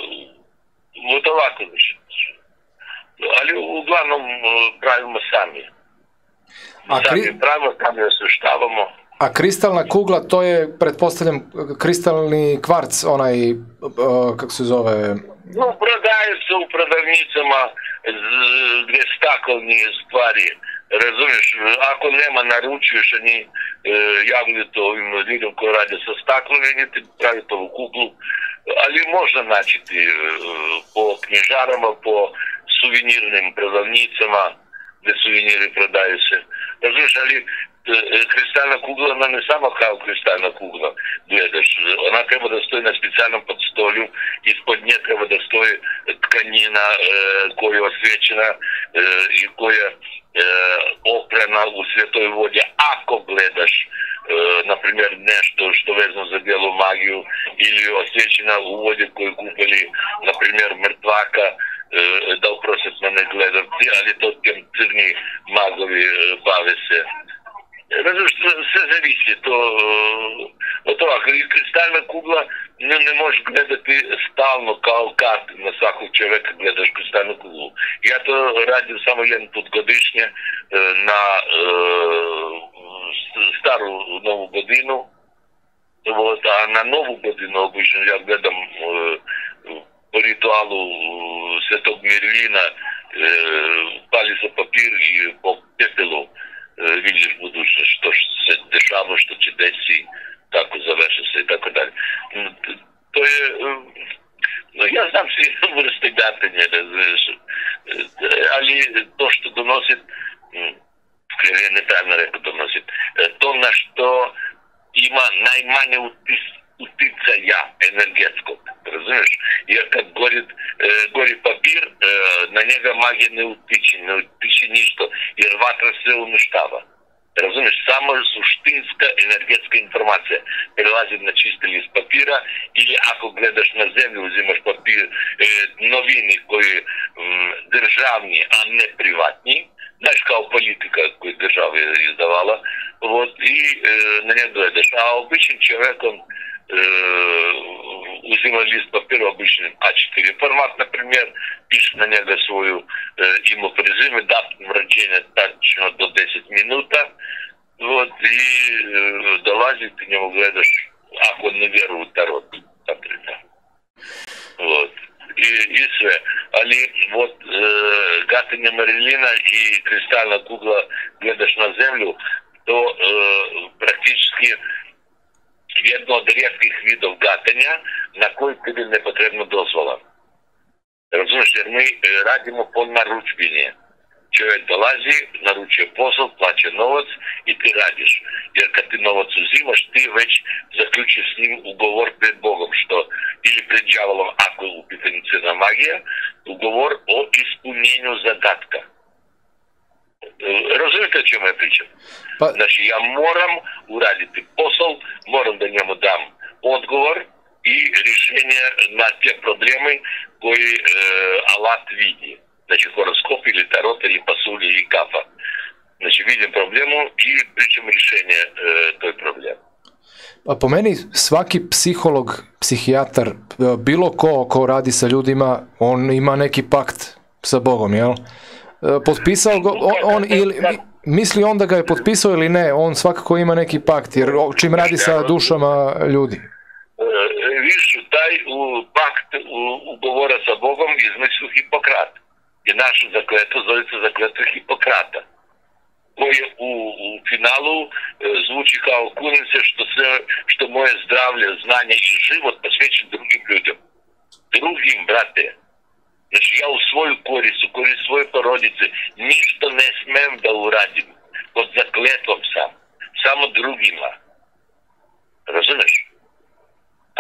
вот ovako znači. Ali uglavnom pravimo sami. A. Sami pravimo, sami osveštavamo. A kristalna kugla, to je, pretpostavljam, kristalni kvarc, onaj, kako se zove? No, prodaje se u prodavnicama gdje stakleni stvari Razumiješ, ako nema naručuješ, oni e, javljaju to ovim ljudima koji rade sa staklom, oni ti pravi to u kuglu, ali možda naćiti e, po knjižarama, po suvenirnim prodavnicama, gde suveniri prodaju se. Razumiješ, ali kristalna kugla, ona ne samo kao kristalna kugla gledaš, ona treba da stoji na specijalnom podstolju, ispod nje treba da stoji tkanina e, koja je osvećena e, i koja e, oprana u svetoj vodi, ako gledaš e, na primjer nešto što vezano za bijelu magiju ili osjećena u vodi koju kupili na primjer mrtvaka e, da uprosjetno ne gledavci, ali to tem crni magovi e, bave se. Razumiješ, sve zavisi to od toga. Kristalna kugla ne, ne možeš gledati stalno kao kartu na svakog čoveka gledaš kristalnu kuglu. Ja to radim samo jedan put godišnje na staru novu godinu. Вот, а на нову годину обычно я глядам э, по ритуалу Святого Мерлина э, пали за папир и по пепелу видиш будущност, що ще се дешава, що ќе деси, како заврши се и така дали. Тој е... Но јас знам си врстегатење, разбираш. Али то што доносит, не треба да рекам доносит, то на што има најмање utis, uticaja energetskog, razumiješ? Jer kad gori, e, gori papir, e, na njega magija ne utiče, ne utiče ništa, jer vatra sve uništava. Разумеешь, самая суштинская энергетская информация перелазит на чистый лист папира, или ако гледаш на землю, взимаш папир, е, новини, кои м, державні, а не приватні, знаєш, kao политика, koju держава je izdavala, вот, и э, на нее гледаš. А обычным человеком э, uzima лист папира, обычный А4 формат, например, пишет на него свою э, ему призывы, дату рождения точно до 10 минут, вот, и э, долазит, ты него гледаš, ако не верует в Тарот, например. Вот. І, і все. Але от е, гатання Мариліна і кристальна кугла глядаш на землю, то е, практично jedno od rijetkih vidov gatanja na koji tebi ne potrebno dozvola. Razumiješ, jer mi e, radimo po naručbini. Čovjek dolazi, naručuje posao, plaća novac i ti radiš. Jer kad ti novac uzimaš, ti već zaključiš s njim ugovor pred Bogom, što ili pred djavolom, ako je u pitanju crna magija, ugovor o ispunjenju zadatka. E, Razumijete o čemu ja pričam? Pa, Znači, ja moram uraditi posao, moram da njemu dam odgovor i rješenje na te probleme koji e, alat vidi. Znači, horoskop ili tarot ili pasulj ili kafa. Znači, vidim problemu i pričam rješenje e, toj problemu. Pa po meni svaki psiholog, psihijatar, e, bilo ko ko radi sa ljudima, on ima neki pakt sa Bogom, jel? Potpisao go, on, on ili, misli on da ga je potpisao ili ne, on svakako ima neki pakt, jer o- čim radi sa dušama ljudi. E, Viš, taj u, pakt ugovora sa Bogom između Hipokrat. Je naša zakletva, zove se zakletva Hipokrata. koje u, u finalu e, zvuči kao kunim se što, se što moje zdravlje, znanje i život posvećen drugim ljudima. Drugim, brate. Znači ja u svoju korist, u korist svoje porodice, ništa ne smem da uradim. Pod zakletvom sam. Samo drugima. Razumeš?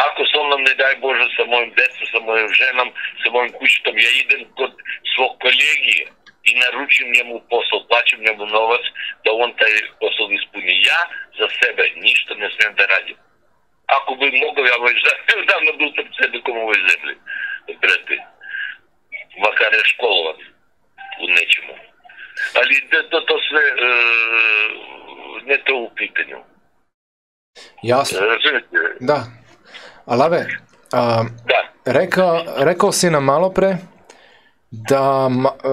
Ako sa mnom, ne daj Bože, sa mojim decom, sa mojim ženom, sa mojim kućitom, ja idem kod svog kolegije i naručim njemu posao, plaćam njemu novac da on taj posao ispuni. Ja za sebe ništa ne smem da radim. Ako bi mogao, ja već da, davno bil predsednikom ovoj zemlji. Brate, makar je školovan u nečemu. Ali da, to, to sve e, ne to u pitanju. Jasno. Razumete? Da. Alave, a, Da. rekao, rekao si nam malo pre da ma, e,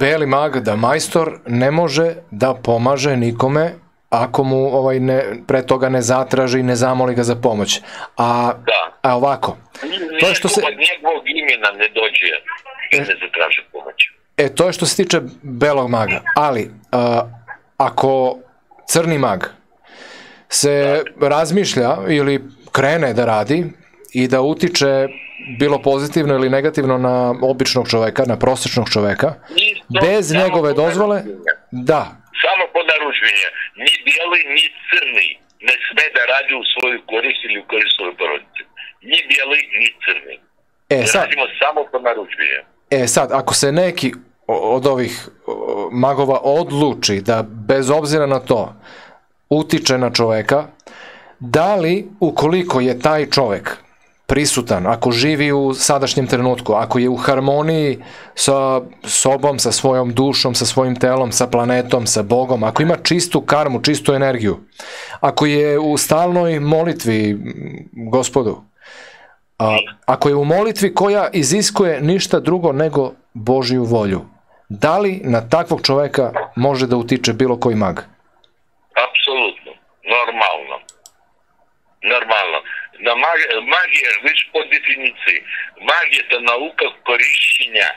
beli mag, da majstor ne može da pomaže nikome ako mu ovaj ne, pre toga ne zatraži i ne zamoli ga za pomoć. A, Da. a ovako, To je što se- Od njegovog imena ne dođe i ne zatraži pomoć. e, to je što se tiče belog maga, ali a, ako crni mag se razmišlja ili krene da radi i da utiče bilo pozitivno ili negativno na običnog čoveka, na prosječnog čoveka, Ni to bez njegove dozvole, da, Samo po naručenju. Ni bijeli, ni crni ne sme da radi u svoju korist ili u korist svoje porodice. Ni bijeli, ni crni. e sad, Radimo samo po naručenju. E sad, ako se neki od ovih magova odluči da bez obzira na to utiče na čoveka, da li ukoliko je taj čovek prisutan, ako živi u sadašnjem trenutku, ako je u harmoniji sa sobom, sa svojom dušom, sa svojim telom, sa planetom, sa Bogom, ako ima čistu karmu, čistu energiju, ako je u stalnoj molitvi gospodu, a, ako je u molitvi koja iziskuje ništa drugo nego Božju volju, da li na takvog čoveka može da utiče bilo koji mag? Apsolutno. Normalno. Normalno. Na magija, magija, već po definiciji, magija je nauka korišćenja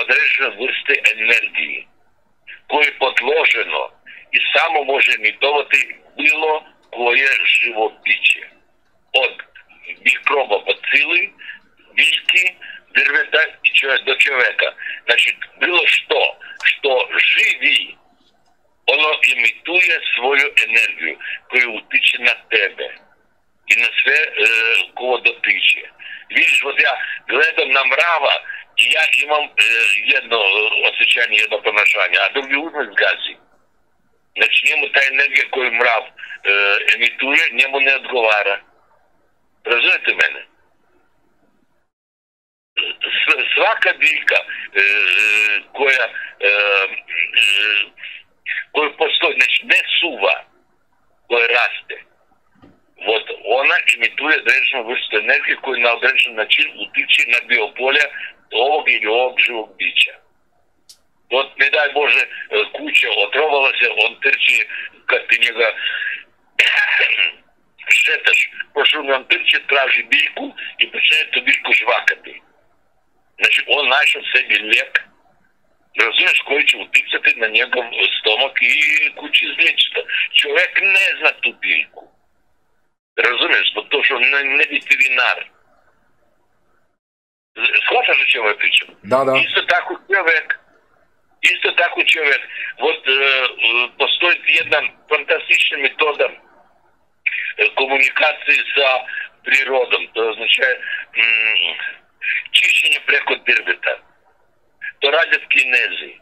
određene vrste energije koje je podloženo i samo može emitovati bilo koje živo biće. Od mikroba bacili, biljki, drveta i čovjek do čovjeka. Znači, bilo što što živi ono emituje svoju energiju koja utiče na tebe i na sve e, ko dotiče. Vidiš, od ja gledam na mrava i ja imam e, jedno e, osjećanje, jedno ponašanje, a drugi uzme zgazi. Znači njemu ta energija koju mrav e, emituje, njemu ne biljka e, koja e, koja postoji, znači ne suva, koja raste, вот ona emituje određenu vrstu energije koja na određen način utiče na biopolja ovog ili ovog živog bića. Вот, daj Bože, kuća otrovala se, on trči kad ti njega šetaš po šumi, on trči, traži biljku i počne tu biljku žvakati. Znači, on našao sebi lijek, razumiješ, koji će uticati na njegov stomak i kući izlječita. Čovjek ne zna tu biljku. Razumiješ, zbog to što ne, ne veterinar. Shvataš o čemu ja pričam? Da, da. Isto tako čovjek, isto tako čovjek, вот, e, postoji jedna fantastična metoda komunikacije sa prirodom. To означає mm, preko drveta. To rade kinezi.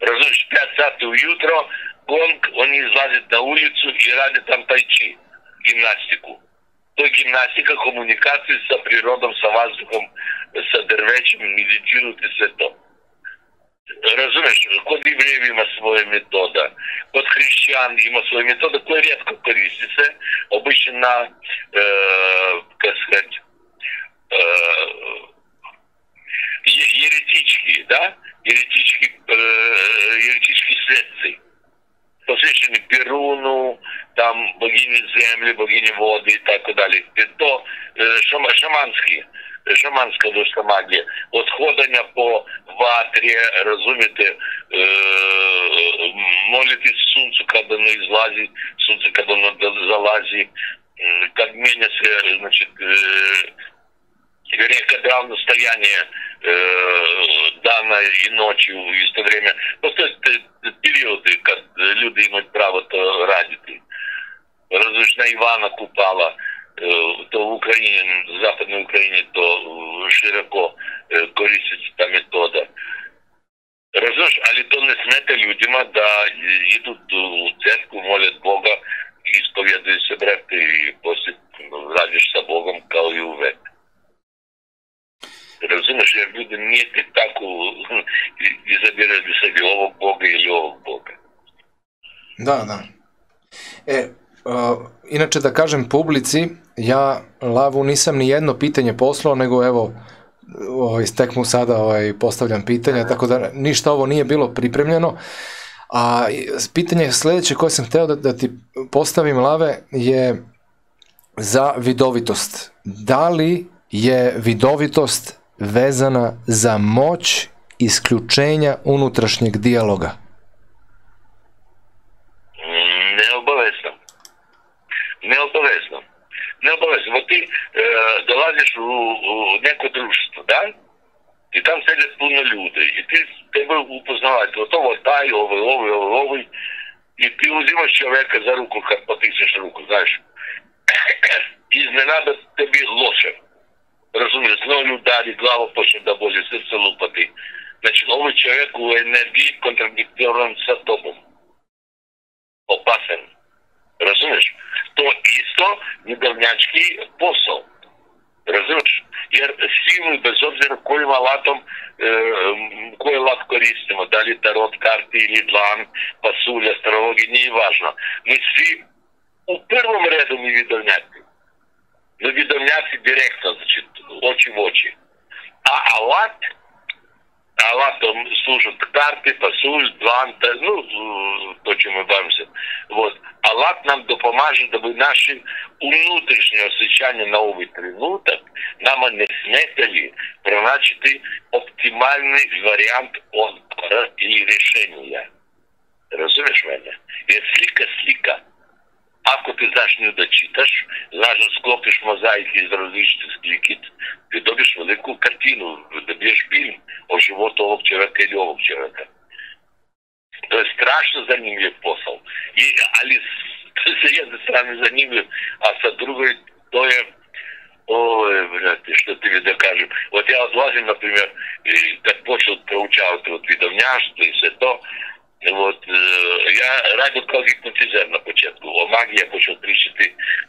Razumiješ, 5 sati ujutro, gong, oni izlaze na ulicu i rade tam taj chi, gimnastiku. To je gimnastika komunikacije sa prirodom, sa vazduhom, sa drvećem, meditirujete sve to. Razumeš, kod Ivrijev ima svoje metoda, kod hrišćan ima svoje metoda koje rijetko koristi se, obično na, e, как сказать, e, еретички, да, еретички, э, еретички светцы, посвящены Перуну, там богине земли, богине воды и так далее. То э, шама, шаманские, шаманська душа магія. От ходення по ватрі, розумієте, е, молитись сонцю, коли воно злазить, сонце, коли воно залазить, как меняется, значит, э, вернее, когда в настояние э, данной и ночью, и в то время, просто это периоды, как люди имеют право то радити. Различна Івана Купала, э, то в Украине, в Западной Украине, то широко користується та метода. Розумієш, але то не смете людям, да їдуть у церкву, молять Бога і сповідують себе, і после радишся Богом, кав і увек. Розумієш, як люди не таку і, і забирали собі овог Бога і овог Бога. Да, да. Е, uh, inače da kažem publici, ja Lavu nisam ni jedno pitanje poslao, nego evo, ovaj, tek mu sada ovaj, postavljam pitanja, tako da ništa ovo nije bilo pripremljeno. A pitanje sledeće koje sam hteo da, da ti postavim, Lave, je za vidovitost. Da li je vidovitost vezana za moć isključenja unutrašnjeg dijaloga? Neobavezno. Bo ti e, dolaziš u, u neko društvo, da? I tam sede puno ljudi. I ti treba upoznavati od ovo taj, ovo, ovo, ovo, ovo. I ti uzimaš čoveka za ruku kad potisneš ruku, znaš. Iznenada tebi loše razumiješ, znoju udari, glava počne da boli, srce lupati. Znači, ovaj čovjek u energiji kontradiktoran sa tobom. Opasan. Razumiješ? To isto nedavnjački posao. Razumiješ? Jer svi mi, bez obzira kojim alatom, e, alat koristimo, da li tarot karti ili dlan, pasulja, astrologija, nije važno. Mi svi u prvom redu mi vidovnjaki. No vidovnjaci direktno, znači очі в очі. А алатом служат карти, пасуль, бланта, ну, то, чим ми бавимося. Вот. Алат нам допоможе, даби наші внутрішні освічання на новий тренуток нам не сметали призначити оптимальний варіант отпора і рішення. Розумієш мене? Є сліка-сліка. Ako ti znaš nju da čitaš, znaš da sklopiš mozaike iz različitih slikic, ti dobiješ veliku kartinu, dobiješ film o životu ovog čovjeka ili ovog čovjeka. To je strašno zanimljiv posao. I, ali sa jedne strane zanimljiv, a sa drugoj to je Ой, ti mi da kažem. Od ja odlazim, na primjer, kad počeo proučavati od vidovnjaštva i sve to, От, я радив na početku. O magiji ja počeo pričati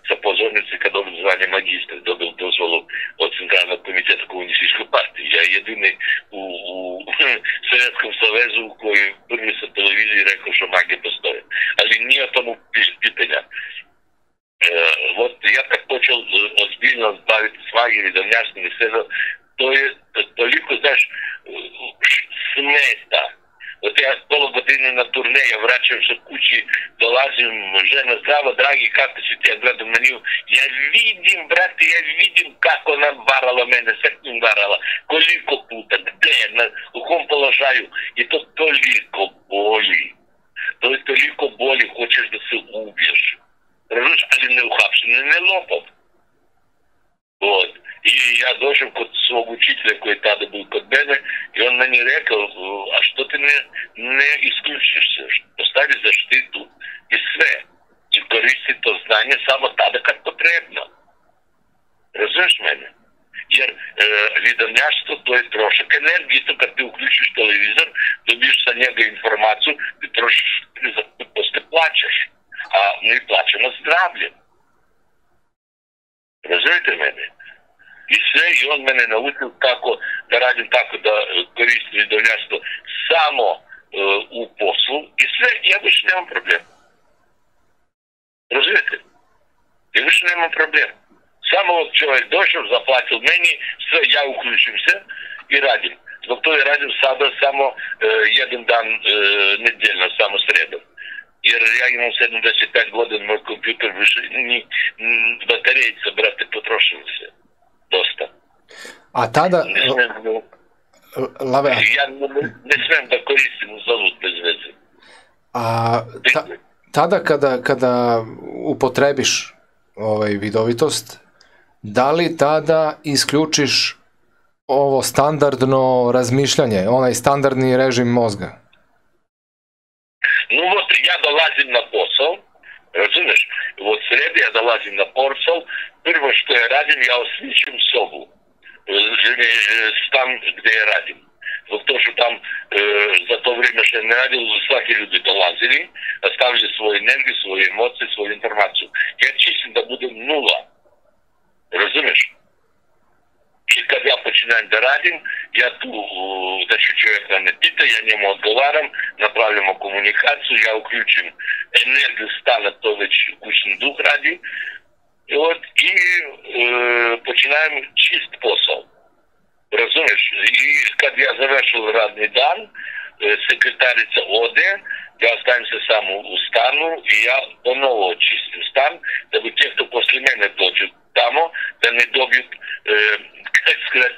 sa pozornice kad dobim zvanje magistra, dobil dozvolu od Centralnog komiteta komunističke partije. Ja jedini u, u Sovjetskom savezu koji prvi sa televiziji rekao što magije postoje. Ali nije o tomu pitanja. E, вот я так baviti s magijom i danjašnim i sve, to je toliko, znaš, smeta От я полу години на турне, kući, dolazim, žena zdravo, dragi, kako si ti, ja gledam na nju, ja vidim, brate, ja vidim kako nam varala mene, sve nam varala, koliko puta, gde, na, u kom položaju, i to toliko boli, to je toliko boli, hoćeš da se ubiješ, razumiješ, ali ne uhapšen, ne lopov. Вот. И я došao kod svog učitelja koji je tada bio kod mene i on meni rekao, a što ti ne, ne isključiš se, postavi zaštitu i sve i koristi to znanje samo tada kad potrebno. Razumiješ mene? Jer e, vidomljaštvo to je trošak energije, to kad ti uključiš televizor, dobiješ sa njega informaciju, ti trošiš, posle plaćaš, a mi plaćamo zdravljem. Razumijete mene? I sve, i on mene naučio kako da radim tako da koristim vidovnjaštvo samo uh, u poslu i sve, ja više nemam problem. Razumijete? Ja više nemam problem. Samo čovjek došao, zaplatio meni, sve, ja uključim se i radim. Zbog toga radim sada samo uh, jedan dan nedeljno, samo sredom jer ja imam 75 godina, moj kompjuter više ni, baterijica, brate, potrošili se. Dosta. A tada... Ne smem, Lave... Ja ne, ne smem da koristim uzalud bez veze. A ta, tada kada, kada upotrebiš ovaj vidovitost, da li tada isključiš ovo standardno razmišljanje, onaj standardni režim mozga? Ну вот я долазим на посол, разумеешь, вот среди я долазим на посол, первое, что я радим, я освічим собу, стан, где я радим. Вот то, что там э, за то время, что я не радил, всякие люди долазили, оставили свою энергию, свои эмоции, свою информацию. Я чистим да будем Разумеешь? И когда я починаю да радим, я ту, значит, человека не пита, я нему отговарям, направляємо комунікацію, я включим енергію стане, то вeć кучний дух раді. І от і е, починаємо чист посол. Розумієш? І коли я завершив радний дан, секретариця оде, я останемся сам у стану, и я по-новому чистим стан, дабы те, кто после меня дойдет не добьют, э, как сказать,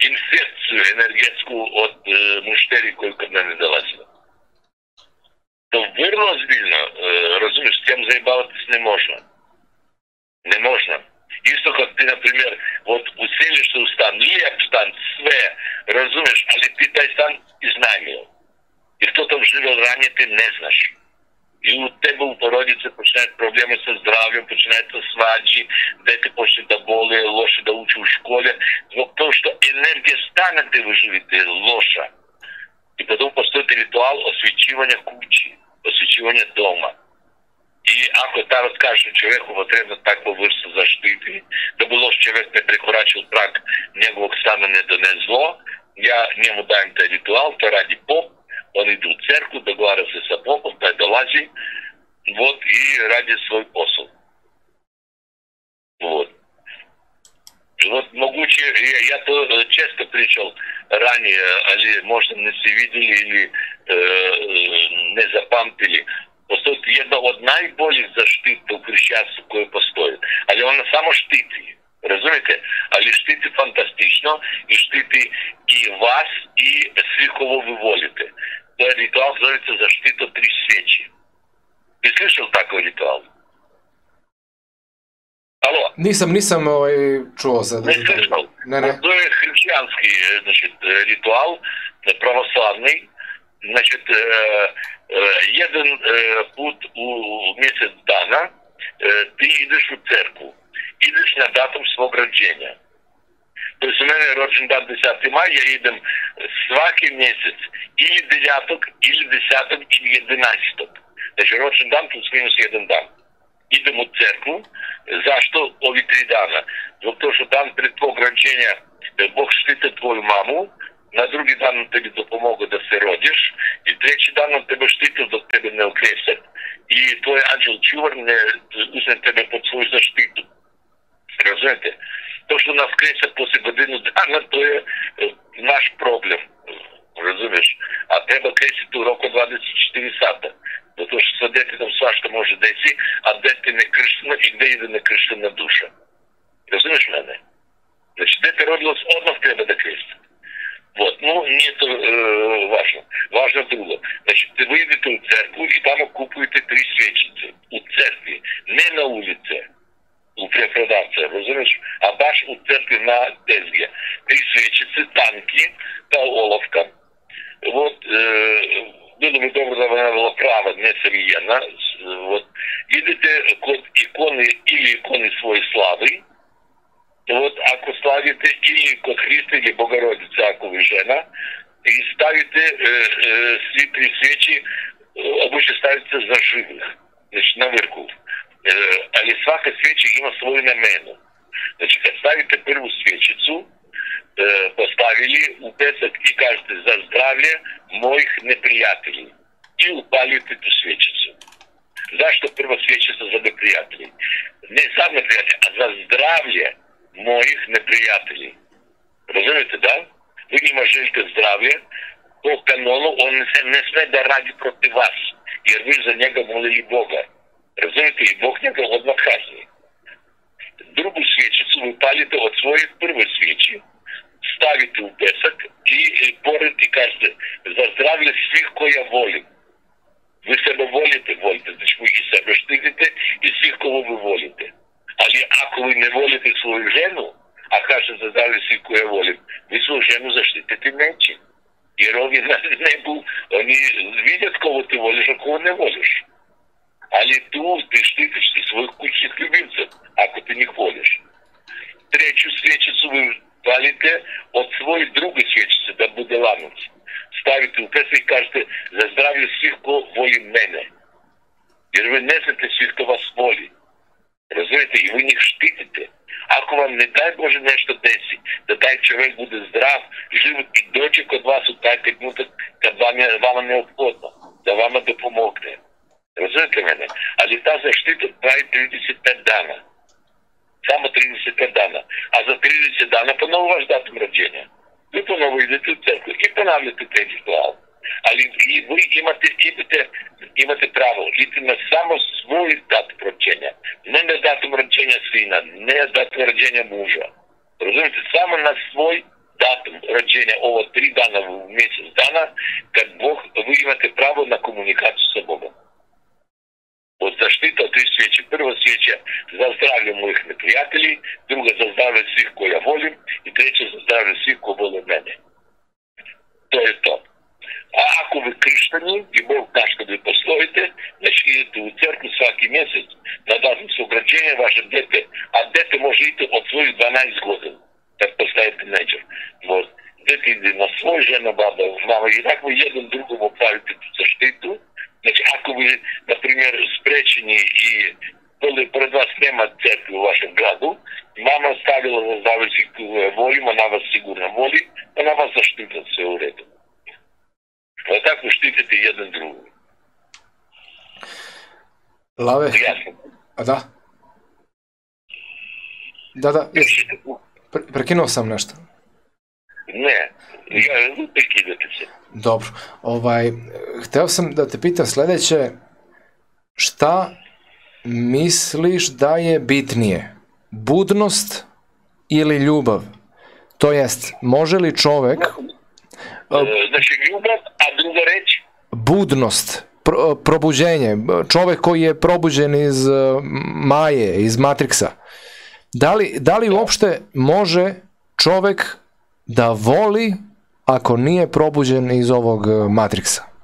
инфекцию энергетскую от э, муштерии, koji kod mene dolazila. To vrlo ozbiljno, e, razumiješ, s tem zajebavati se ne možno. Ne možno. Isto kao ti, na primjer, вот se u stan, lijep stan, sve, razumiješ, ali ti taj stan iznajmio. Jer to tam živio ranije, ti ne znaš. I u tebe u porodice počinaju probleme sa zdravljem, počinaju sa svađi, dete počne da bole, loše da uči u škole, zbog toho što energija stana gde vi živite je loša. I potom postoji ritual osvećivanja kući, osvećivanja doma. I ako tarot kaže čoveku potrebna takva vrsta zaštiti, da bi loš čovek ne prekoračil prag njegovog stana ne done zlo, ja njemu dajem taj ritual, to radi pop, on ide u cerku, dogovara se sa popom, taj dolazi, вот, и ради свой посол. Вот. Вот могучие, я, я то често pričal ranije, ali možda ne se videli ili e, ne zapamtili. Postoji jedna od najboljih zaštita u hrišćanstvu koje postoji. Ali ona samo štiti. Razumete? Ali štiti fantastično i štiti i vas i svih kovo vi volite. To je ritual zove se zaštita tri sveći. Ti slišao takav ritual? Alo? Nisam, nisam ovaj, čuo za... Ne slišao? Ne, ne. To je hrišćanski значит, ritual, pravoslavni. Значит, e, e, jedan e, put u mjesec dana e, ti ideš u cerku. Ideš na datum svog rođenja. То есть у меня рожден дат 10 мая, я идем сваки месяц или девяток, или десяток, или единадцяток. Значи рожден дан плюс-минус един дан. Идем от църква. Защо ови три дана? Защото що дан пред ограничения Бог щита твою маму, на други дан тебе допомога да се родиш и трети дан тебе щита да тебе не окресят. И твой ангел чувар не, не тебе под свою защиту. Разбирате? pod svoju zaštitu. Razumete? To što nas kreće poslije godinu dana, to je naš problem. Razumeš? A treba kresiti u roku 24 sata. Zato što sa detetom svašta može desi, a dete nekršteno i gde ide nekrštena duša. Razumeš mene? Znači, dete rodilo se odmah treba da kresti. Вот, ну, не это э, важно. Важно друго. Значит, вы идете в церкву и там купуете три свечицы. У церкви, не на улице. У препродавца, розумієш? А баш у церкви на тезге. Три свечицы, танки, та оловка. Вот, э, bilo bi dobro da ona bila prava, ne savijena. Вот. Idete kod ikone ili ikone svoje slavi, вот, ako slavite ili kod Hrista ili Bogorodice, ako vi žena, i stavite e, e, svi tri sveći, obično stavite za E, ali svaka sveća ima svoju namenu. Znači, kad stavite prvu svećicu, e, postavili u pesak i kažete za zdravlje mojih neprijatelji i upalite tu svećicu. Zašto prva svećica za neprijatelji? Ne za neprijatelji, a za zdravlje mojih neprijatelji. Razumete, da? Vi njima želite zdravlje, po kanonu on se ne sme da radi protiv vas, jer vi za njega molili Boga. Bog njega odmah kazni. Drugu svećicu vi palite od svoje prve sveći, stavite u pesak i, i pored i kažete za zdravlje svih koja volim. Vi sebe volite, volite, znači vi i sebe štitite i svih kogo vi volite. Ali ako vi ne volite svoju ženu, a kažete za zdravlje svih koje volim, vi svoju ženu zaštititi neće. Jer ovi na nebu, oni vidят kogo ti voliš, a kogo ne voliš. Але думав, ты штыкаешься своих кучных любимцев, ако ты не ходишь. Тречу свечицу вы палите от своей другой свечицы, да буде ламать. Ставите у песа и кажете, за здравие всех, кого воли мене. Jer ви несете свитка вас воли. Разбирате, и вы не штитите. Ако вам не дай Боже нещо деси, да дай човек буде здрав, жив и дочек от вас от тази тегнута, да вама необходно, е да вама да помогне. Razumete mene? Ali ta zaštita traje 35 dana. Samo 35 dana. A za 30 dana ponovo vaš datum rođenja. Vi ponovo idete u crkvu i ponavljate taj ritual. Ali i vi imate, idete, imate pravo, idete na samo svoj datum rođenja. Ne na datum rođenja sina, ne na datum rođenja muža. Razumite? Samo na svoj datum rođenja, ovo tri dana u mjesec dana, kad Bog, vi imate pravo na komunikaciju sa Bogom от защита от 31 сече за здраве моїх неприятелів, друга за здраве всіх, кого я волім, і третя за здраве всіх, кого було мене. То є то. А ако ви крещані і Бог наш, коли пословите, значить їдете у церкву всякий місяць на дату сограждення вашим дете, а дете може йти от своїх 12 годин, так поставите вечір. Вот. Дете йде на свой жена баба, мама, і так ви один другому правите защиту, Значить, а коли, наприклад, спречені і коли перед вас нема церкви у вашому граду, мама оставила вас завиці волі, вона вас сигурно волі, вона вас заштита все уредом. А е так ви штитите один другого. Лаве. Е, ясно. А, да. Да, да. Е, Прекинув сам нещо. Не, я, ну, прикидайте се. Dobro, ovaj, hteo sam da te pitam sledeće, šta misliš da je bitnije, budnost ili ljubav? To jest, može li čovek E, Znači, ljubav, a druga reč, budnost, pro, probuđenje, čovek koji je probuđen iz uh, Maje, iz Matrixa, da li, da li uopšte može čovek da voli ako nije probuđen iz ovog uh, Matrixa?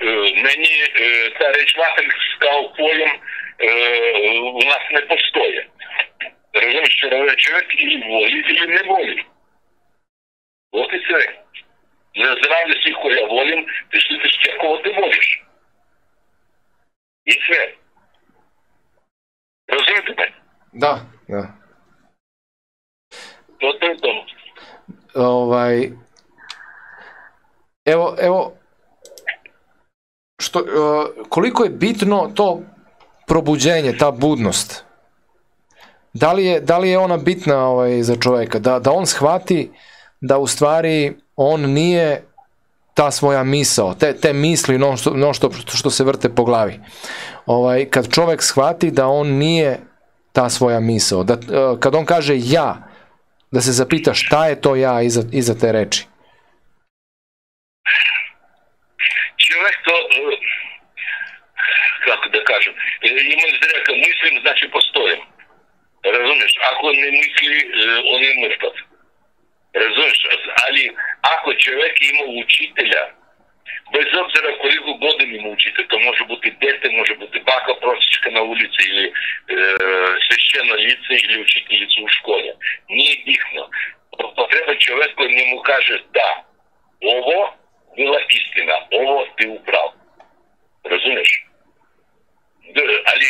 e, meni e, ta reč matrix kao pojam e, u nas ne postoje. Razumiješ, ovaj čovjek ili voli ili ne voli. И sve. За zdravlje svih koje ja volim, ti štitiš tě, koho ti voliš. I sve. Razumite me? Da, da. To, to je to. Ovaj, evo, evo, što, uh, koliko je bitno to probuđenje, ta budnost? Da li je, da li je ona bitna ovaj, za čoveka? Da, da on shvati da u stvari on nije ta svoja misao, te, te misli, no što, no što, što se vrte po glavi. Ovaj, kad čovek shvati da on nije ta svoja misao, da, uh, kad on kaže ja, da se zapita šta je to ja iza, iza te reči. Čovjek to, e, kako da kažem, e, ima izreka, mislim, znači postojim. Razumiješ, ako ne misli, e, on je mrtav. Razumiješ, ali ako čovjek ima učitelja, ima učitelj, to može biti dete, može biti baka prosječka na ulici ili e, svešćeno lice ili učiteljica u školi. Nije bitno. Pa treba čovjek koji njemu kaže da, ovo bila istina, ovo ti upravo. Razumiješ? Da, ali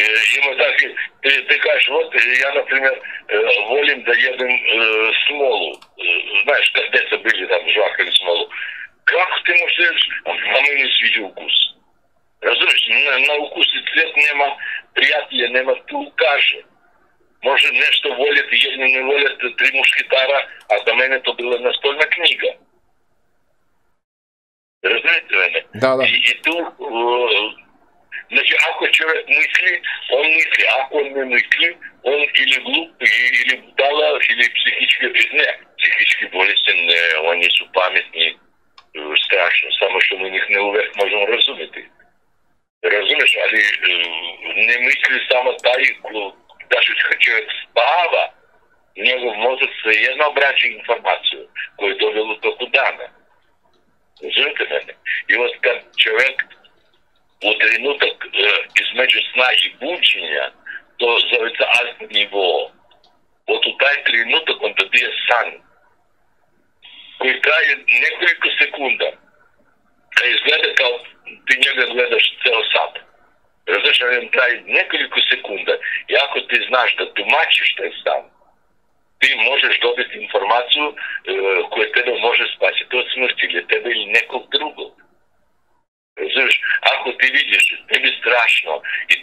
e, ima takvi, ti, ti kažeš, вот, ja, na primjer, e, volim da jedem e, smolu. E, znaš, kad Как ты е можешь сказать, мама не свидел укус? Разумееш, на, на укус и цвет нема приятеля, нема ту каже. Може нещо волят и едни не волят три мушкетара, а за мен е то била настольна книга. Разбирате мене? Да, да. И, и ту, Значи, ако човек мисли, он мисли. Ако он не мисли, он или глуп, или будала, или психически... Не, психически болестен, они са паметни. Što mi njih ne uvek možemo razumeti. Razumeš, ali ne misli samo taj, da što čovjek spava, njegov mozak svejedno obraća informaciju koju je dobio u toku dana. Razumite mene? I вот kad čovjek u trenutak e, između sna i buđenja, to zove se alt nivo. Вот u taj trenutak on dobije san koji traje nekoliko sekunda. Kad izgleda kao ti njega gledaš ceo sat. Razumiješ, on traje nekoliko sekunda. I ako ti znaš da tumačiš taj san, ti možeš dobiti informaciju e, koja tebe može spasiti od smrti ili tebe ili nekog drugog.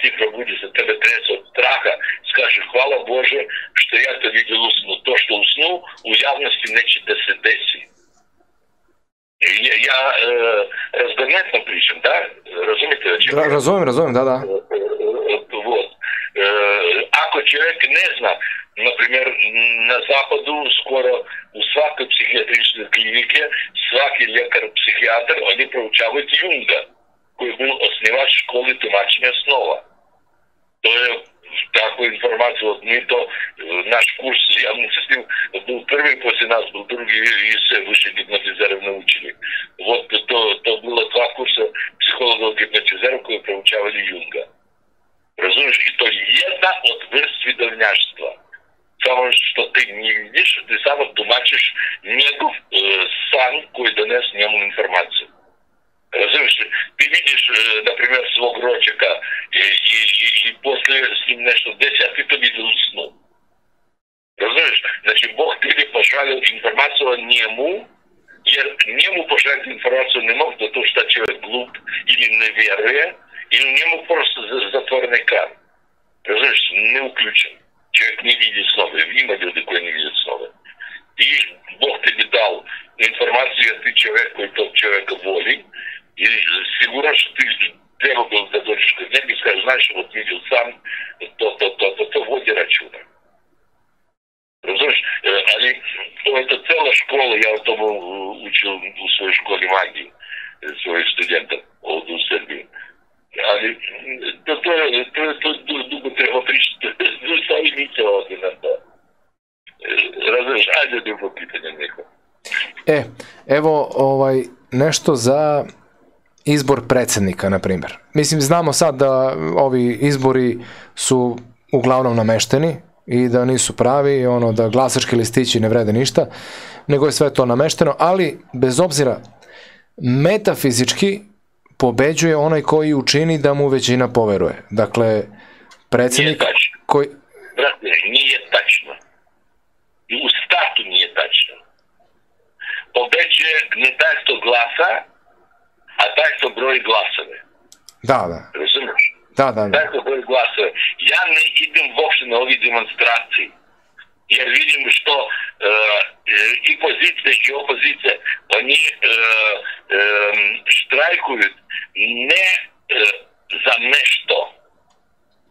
Ti probudiš za tebe tresa od straha, skažeš hvala Bože što ja to vidim u snu. To što u snu u javnosti neće da se desi. Ja, ja e, razgranetno pričam, da? Razumite? Da će... Ra razumem, razumem, da, da. Вот. Е, ако човек не зна, например, на Западу скоро у всякой психиатричной клинике всякий лекар-психиатр, они ами проучают Юнга, который был основатель школы тумачения снова. То есть такую информацию, от мы то, е, наш курс, я ну, с ним был первый после нас, был другой, и все выше гипнотизеров научили. Вот то, то было два курса психологов-гипнотизеров, которые проучали Юнга. Razumiješ? I to je jedna od vrst vidovnjaštva. Samo što ti ne vidiš, ti samo tumačiš njegov e, san koji dones njemu informaciju. Razumiješ? Ti vidiš, e, na primjer, svog rođaka i, i, i, i poslije s njim nešto desi, a ti to vidiš u snu. Razumiješ? Znači, Bog tebi pošalje informaciju o njemu, jer njemu pošaljati informaciju ne mogu zato vjeruje, ili njemu просто ekran. Razumiješ? Ne uključen. Čovjek ne vidi snove. Ima ljudi koji ne vidi snove. I Bog tebi dal informaciju jer ti čovjek koji tog čovjeka voli i sigurno što ti treba bilo da dođeš kod njega i skažeš, znaš, вот видел to, to, to, to, to vodi računa. Razumiješ? Ali to je to cela škola, ja o tomu učil u svojoj školi magiji svojih Ali to, to, to, to, to dugo treba pričati. Stavi niće ovdje na to. Razumiješ? Ajde drugo pitanje neko. E, evo ovaj, nešto za izbor predsednika, na primjer. Mislim, znamo sad da ovi izbori su uglavnom namešteni, i da nisu pravi, ono da glasački listići ne vrede ništa, nego je sve to namešteno, ali bez obzira metafizički pobeđuje onaj koji učini da mu većina poveruje. Dakle, predsjednik koji... Brate, nije tačno. I u startu nije tačno. Pobeđuje ne taj što glasa, a taj što broji glasove. Da, da. Razumeš? Da, da, da. Taj što broji glasove. Ja ne idem uopšte na ovi demonstraciji. Jer vidim što uh, i pozicije i opozicije, oni uh, um, štrajkuju ne uh, za nešto,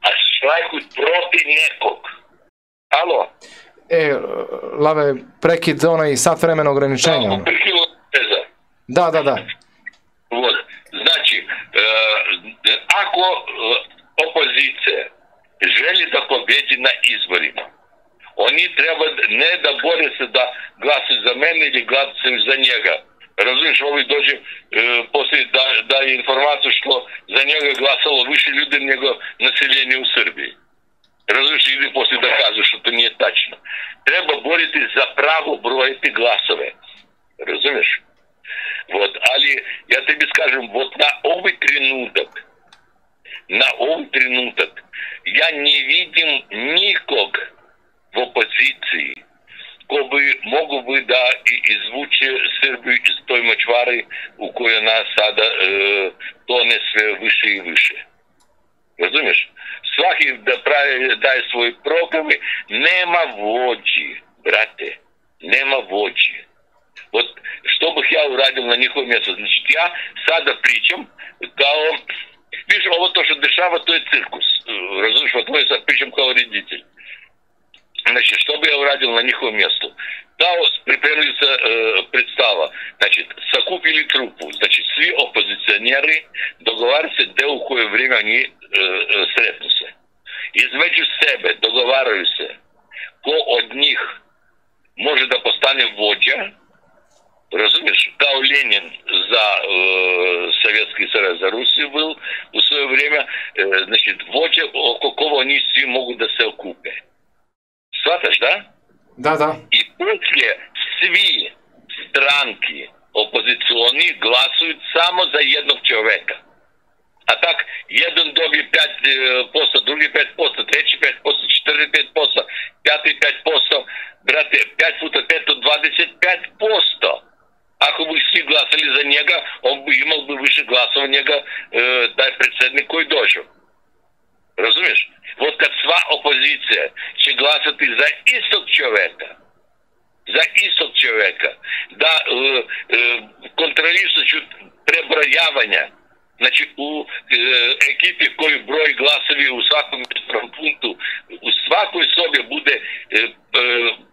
a štrajkuju protiv nekog. Alo? E, Lave, prekid onaj sat vremena ograničenja. Ono. Da, da, da. Znači, ako opozicija želi da pobedi na izborima, oni treba ne da bore se da glasuju za mene ili glasuju za njega. Розумієш, Валий Дожі е, після да, дає інформацію, що за нього голосувало вище людей, ніж населення у Сербії. Розумієш, іди після доказу, що це не точно. Треба боротися за право броїти гласове. Розумієш? Вот. Але я тобі скажу, вот на овий тринуток, на овий тринуток я не видим нікого в опозиції, ko bi mogu bi da izvuče Srbiju iz toj močvari u kojoj nas sada e, tone sve više i više. Razumiješ? Svaki da pravi, daje svoj program, nema vođi, brate, nema vođi. Вот što bih ja uradio na njihovom mjestu? Znači, ja sada pričam kao, viš, ovo to što dešava, to je cirkus. Razumiješ, o tome sad pričam kao reditelj. Znači, što bi ja uradio na njihovom mjestu? Dao, pripremili se e, predstava. Znači, sakupili trupu. Znači, svi opozicioneri dogovaraju se gde u koje vrijeme oni e, sretnu se. Između sebe dogovaraju se ko od njih može da postane vođa, razumiješ, kao Lenin za e, Sovjetski savez za Rusiju byl u svoje vrijeme, e, znači, vođa oko koga oni svi mogu da Shvataš, da? Da, da. I poslije svi stranki opozicioni glasuju samo za jednog čoveka. A tak, jedan dobije 5%, drugi 5%, treći 5%, četvrti 5%, peti 5%, brate, 5 puta 5 od 25%. Ako bi svi glasali za njega, on bi imao bi više glasova njega e, taj predsjednik koji dođe. Razumiješ? Вот kad sva opozicija će glasati za istog čovjeka, za istog čovjeka, da e, e, kontrolišuću prebrojavanja, znači u e, ekipi koji broj glasovi u svakom punktu, u svakoj sobi bude e, e,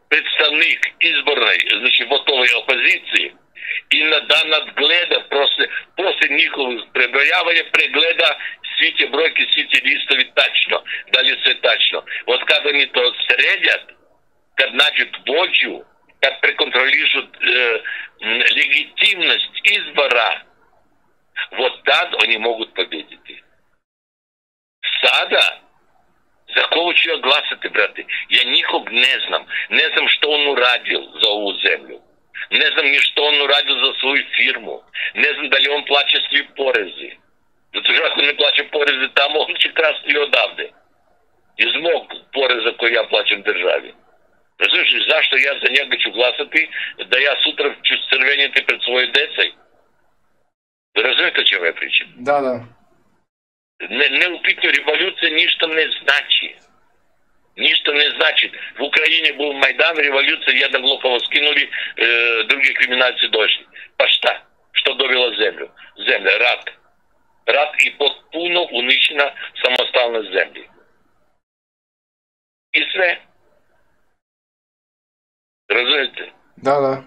predstavnik izbornoj, znači votovoj opoziciji, i na, da nadgleda posle, posle njihovog prebrojavanja pregleda te listovi tačno, da li je sve tačno. Od kada oni to sredjat, kad nađu vođu, kad prekontrolišu e, legitimnost izbora, вот tad oni mogu pobediti. Sada, za kogo ću ja glasati, brate? Ja nikog ne znam. Ne znam što on uradio za ovu zemlju. Ne znam ni što on uradio za svoju firmu. Ne znam da li on plaća ako ne plaća poreze tamo, on će krasti i odavde. Iz mog poreza koji ja plaćam državi. Razumiješ, zašto ja za njega ću glasati da ja sutra ću crvenjati pred svoje decaj? Razumijete o čemu ja pričam? Da, da. Ne, ne u pitanju revolucija ništa ne znači. Ništa ne znači. В Украине был Майдан, революция, jednog лопова скинули, e, drugi kriminalci došli. Pa šta? Što dobila zemlju? Zemlja, rat i потпуно уничена самостійна землі. І все. Розумієте? Да, да.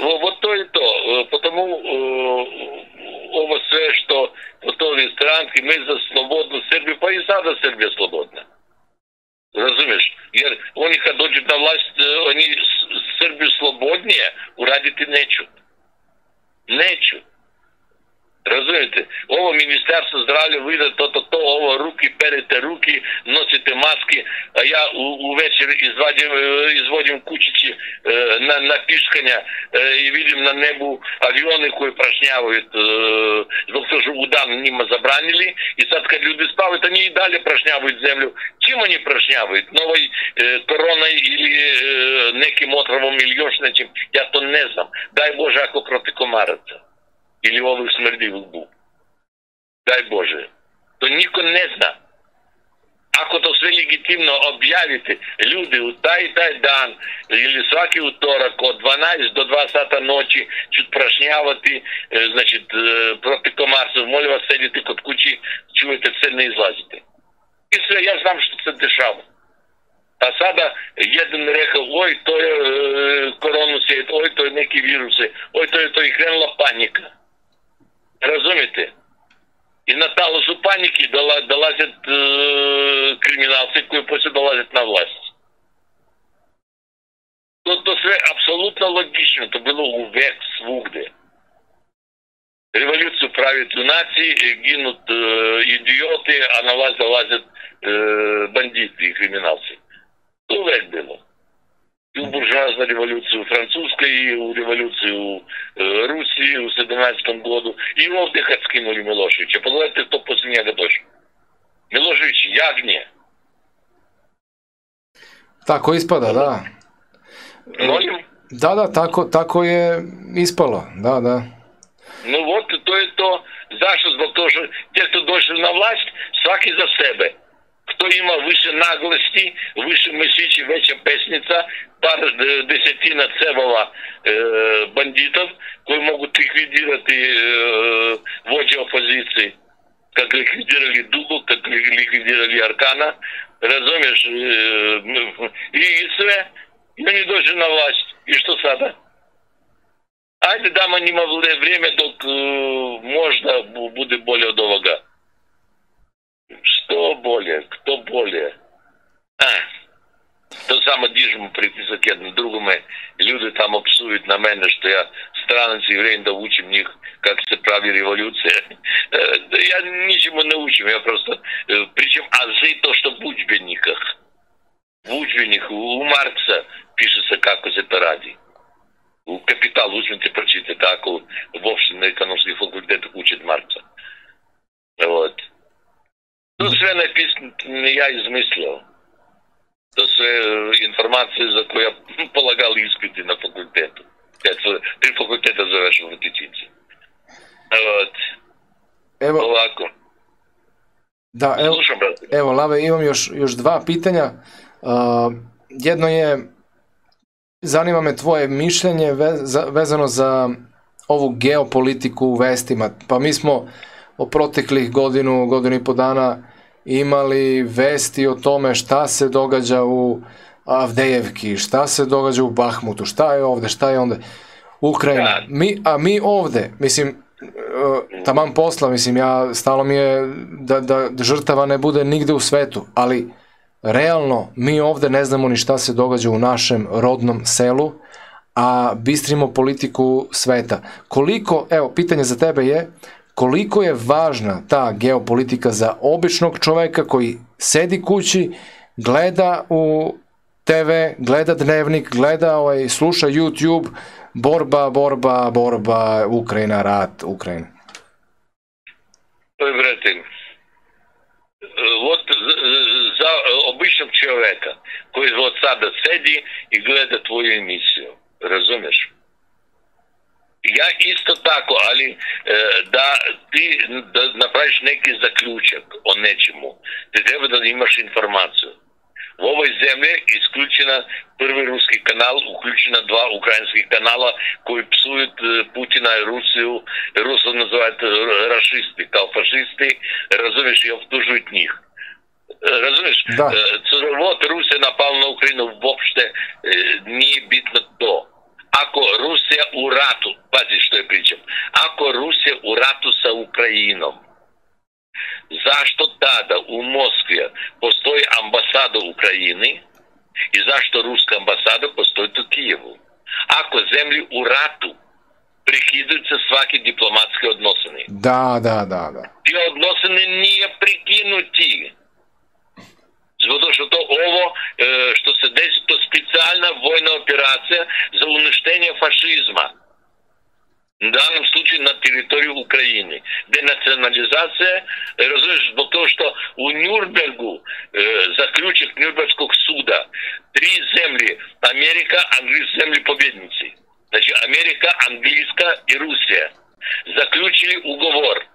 Ну, вот то и то. Потому э, ово все, что stranki странки, za за Srbiju, pa i sada Srbija Сербія свободна. Разумеш? Jer oni kad dođu na vlast, e, oni Srbiju slobodnije uraditi neću. Neću. U, u večer izvadim, izvodim kućići e, na, na piškanja e, i vidim na nebu avione koji prašnjavaju e, zbog toga što u dan njima zabranili i sad kad ljudi spavaju, oni i dalje prašnjavaju zemlju. Čim oni prašnjavaju? Novoj e, korona ili e, nekim otrovom ili još nečim? Ja to ne znam. Daj Bože ako protiv komaraca ili ovog smrdivog bu. Daj Bože. To niko ne zna. Ako to sve legitimno objavite, ljudi u taj taj dan ili svaki utorak od 12 do 2 sata noći ću prašnjavati, znači, protiv komarca, molim vas sedite kod kući, čujete se, ne izlazite. I sve, ja znam što se dešava. A sada jedan rekao, oj, to je e, koronu sjet, oj, to je neki viruse, oj, to je to i krenula panika. Razumete? И на талосу паники долазят э, криминалцы, которые после долазят на власть. То, то все абсолютно логично, то було увек свугде. Революцию правят нации, гинут э, идиоты, а на власть долазят э, бандиты и криминалцы. Увек было. И у буржуазной революции у французской, и у революции у э, Руси у 17 году. И kad skinuli Miloševića. Pogledajte to posle njega došlo. Milošević jagnje. Tako ispada, da. Molim? Da, da, tako, tako je ispalo, da, da. No, вот, to je to. Zašto? Zbog toga što te što došli na vlast, svaki za sebe. Kto ima više naglosti, više mišići, veća pesnica, par desetina cevova e, banditov koji mogu likvidirati e, vođe opozicije. Как ликвидировали Дугу, как ликвидировали Аркана, разумеешь, и, и sve, i oni dođu na vlast. I što sada? Ajde damo njima vrijeme dok uh, možda bude bolje od Что более? Кто более? А, то саме діжемо приписок одне другому. Люди там обсують на меня, что я странець єврей, да учим них, как це праві революція. Э, я ничему не учим, я просто... Э, причем азы то, что в учбениках. В учбениках у Маркса пишется как из это ради. У Капитал учите, прочитать так, у, вовсе общем, на економських факультетах учат Маркса. Вот. To sve ne ja izmislio. To sve informacije za koje ja polagali ispiti na fakultetu. Kad tri fakulteta završili u Tičinci. Evo, Evo, ovako. da, evo, Slušam, brate. evo Lave, imam još, još dva pitanja. Uh, jedno je, zanima me tvoje mišljenje vez, vezano za ovu geopolitiku u vestima. Pa mi smo o proteklih godinu, godinu i po dana imali vesti o tome šta se događa u Avdejevki, šta se događa u Bahmutu, šta je ovde, šta je onda Ukrajina. Mi, a mi ovde, mislim, taman posla, mislim, ja, stalo mi je da, da žrtava ne bude nigde u svetu, ali realno mi ovde ne znamo ni šta se događa u našem rodnom selu, a bistrimo politiku sveta. Koliko, evo, pitanje za tebe je, koliko je važna ta geopolitika za običnog čoveka koji sedi kući, gleda u TV, gleda dnevnik, gleda, ovaj, sluša YouTube, borba, borba, borba, Ukrajina, rat, Ukrajina. Ой, брате, вот за обичnog čoveka koji od sada sedi i gleda tvoju emisiju, razumeš? Ja isto tako, ali e, da ti da napraviš neki zaključak o nečemu, ti treba da imaš informaciju. U ovoj zemlji isključena prvi ruski kanal, uključena dva ukrajinskih kanala koji psuju Putina i Rusiju, Rusu nazivaju rašisti, kao fašisti, razumiješ, i optužuju njih. Razumiješ, Da. Crvot Rusija napala na Ukrajinu, uopšte nije bitno to ako Rusija u ratu, pazi što je pričam, ako Rusija u ratu sa Ukrajinom, zašto tada u Moskvi postoji ambasada Ukrajini i zašto ruska ambasada postoji u Kijevu? Ako zemlji u ratu прикидуються сваки дипломатски односини. Да, да, да, да. Ті односини не прикинуті. Zato što to ovo što se desi, to specijalna vojna operacija za uništenje fašizma. В данном случае на территории Украины. Денационализация, разумеешь, зbog того, что у Нюрнбергу, э, заключек Нюрнбергского суда, три земли, Америка, Англия, земли победницы. Значит, Америка, Английская и Руссия заключили уговор,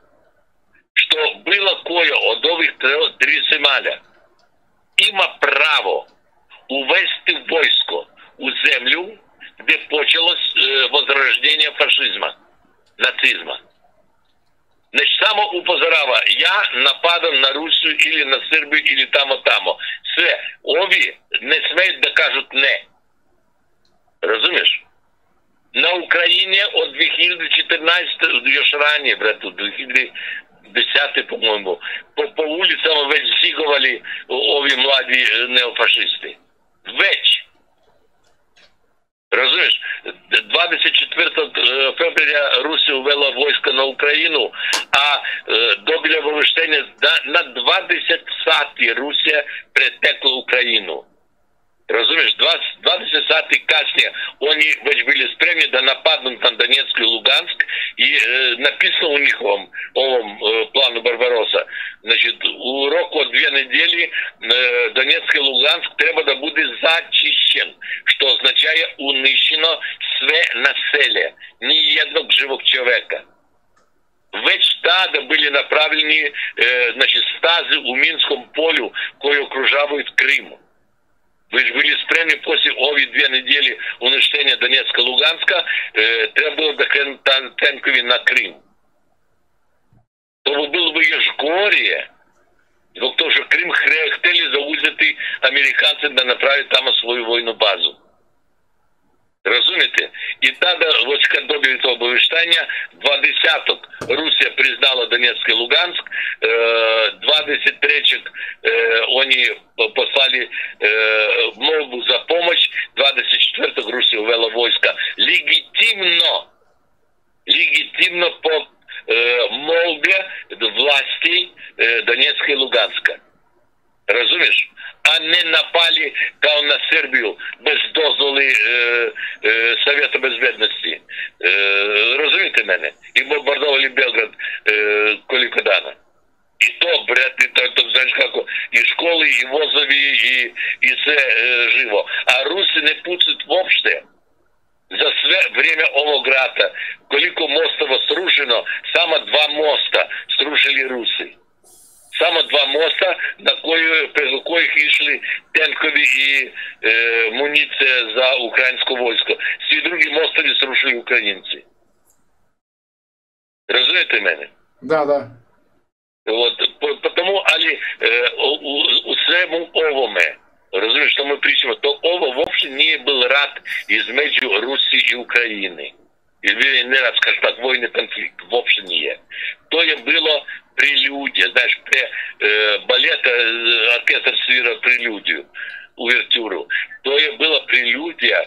что было кое от ових три земля іма право увести в войско у землю, де почалось е, возрождення фашизму, нацизму. Значит, само упозорава, я нападав на Русію или на Сербію, или там-тамо. Все, ові не смеють да кажуть не. Розумієш? На Україні от 2014 ж раніше, брату, 2000, 10 по-моєму, по, по вулицям весь зігували ові младі е, неофашисти. Веч. Розумієш, 24 е, февраля Русі ввела військо на Україну, а е, до біля Білявовиштення на 20 саті Русія притекла Україну. Розумієш, 20, 20 сати касні вони весь були спрямні да нападнуть на Донецьк і Луганськ, і е, э, написано у них вам, вам е, э, плану Барбароса. Значит, у року дві неділі е, э, Донецьк і Луганськ треба да буде зачищен, що означає унищено све населення, ни одного живого чоловіка. Веч тада були направлені е, значить, стази у Мінському полю, кої окружають Криму. Krimu. Ви ж були спрямі після ові дві неділі унищення Донецька Луганська, е, треба було докинути танкові на Крим. То було б ж горе. Потому что Крим хотіли заузити американцы да направить там свою войну базу. Розумієте? І тоді, ось коли добили того обовіщання, два десяток Русія признала Донецьк і Луганськ, 23 вони послали мову за помощь, 24 Русія ввела войска легітимно, легітимно по молбе властей Донецька і Луганська. Розумієш? а не напали kao на Сербію без дозволи е, е, Совета Безбедності. Е, розумієте мене? І бомбардували Белград е, коліко дана. І то, бред, і то, то знаєш, як, і школи, і возові, і, і все е, живо. А руси не пуцють вовšte. За sve время rata, koliko mostova srušeno, samo dva mosta srušili Rusi. Само два моста, на кої, през коїх йшли танкові і е, муніція за українське військо. Всі другі мостові зрушили українці. Розумієте мене? Да, да. Вот, потому, али, э, у, у, у всему овоме, разумеешь, что мы причем, то ово вовсе не был рад измежу Руси и Украины. Или не раз, скажем так, войны конфликт, вовсе не. То je bilo прелюдия, знаешь, pre э, балета э, оркестр свира прелюдию, увертюру. То je bila прелюдия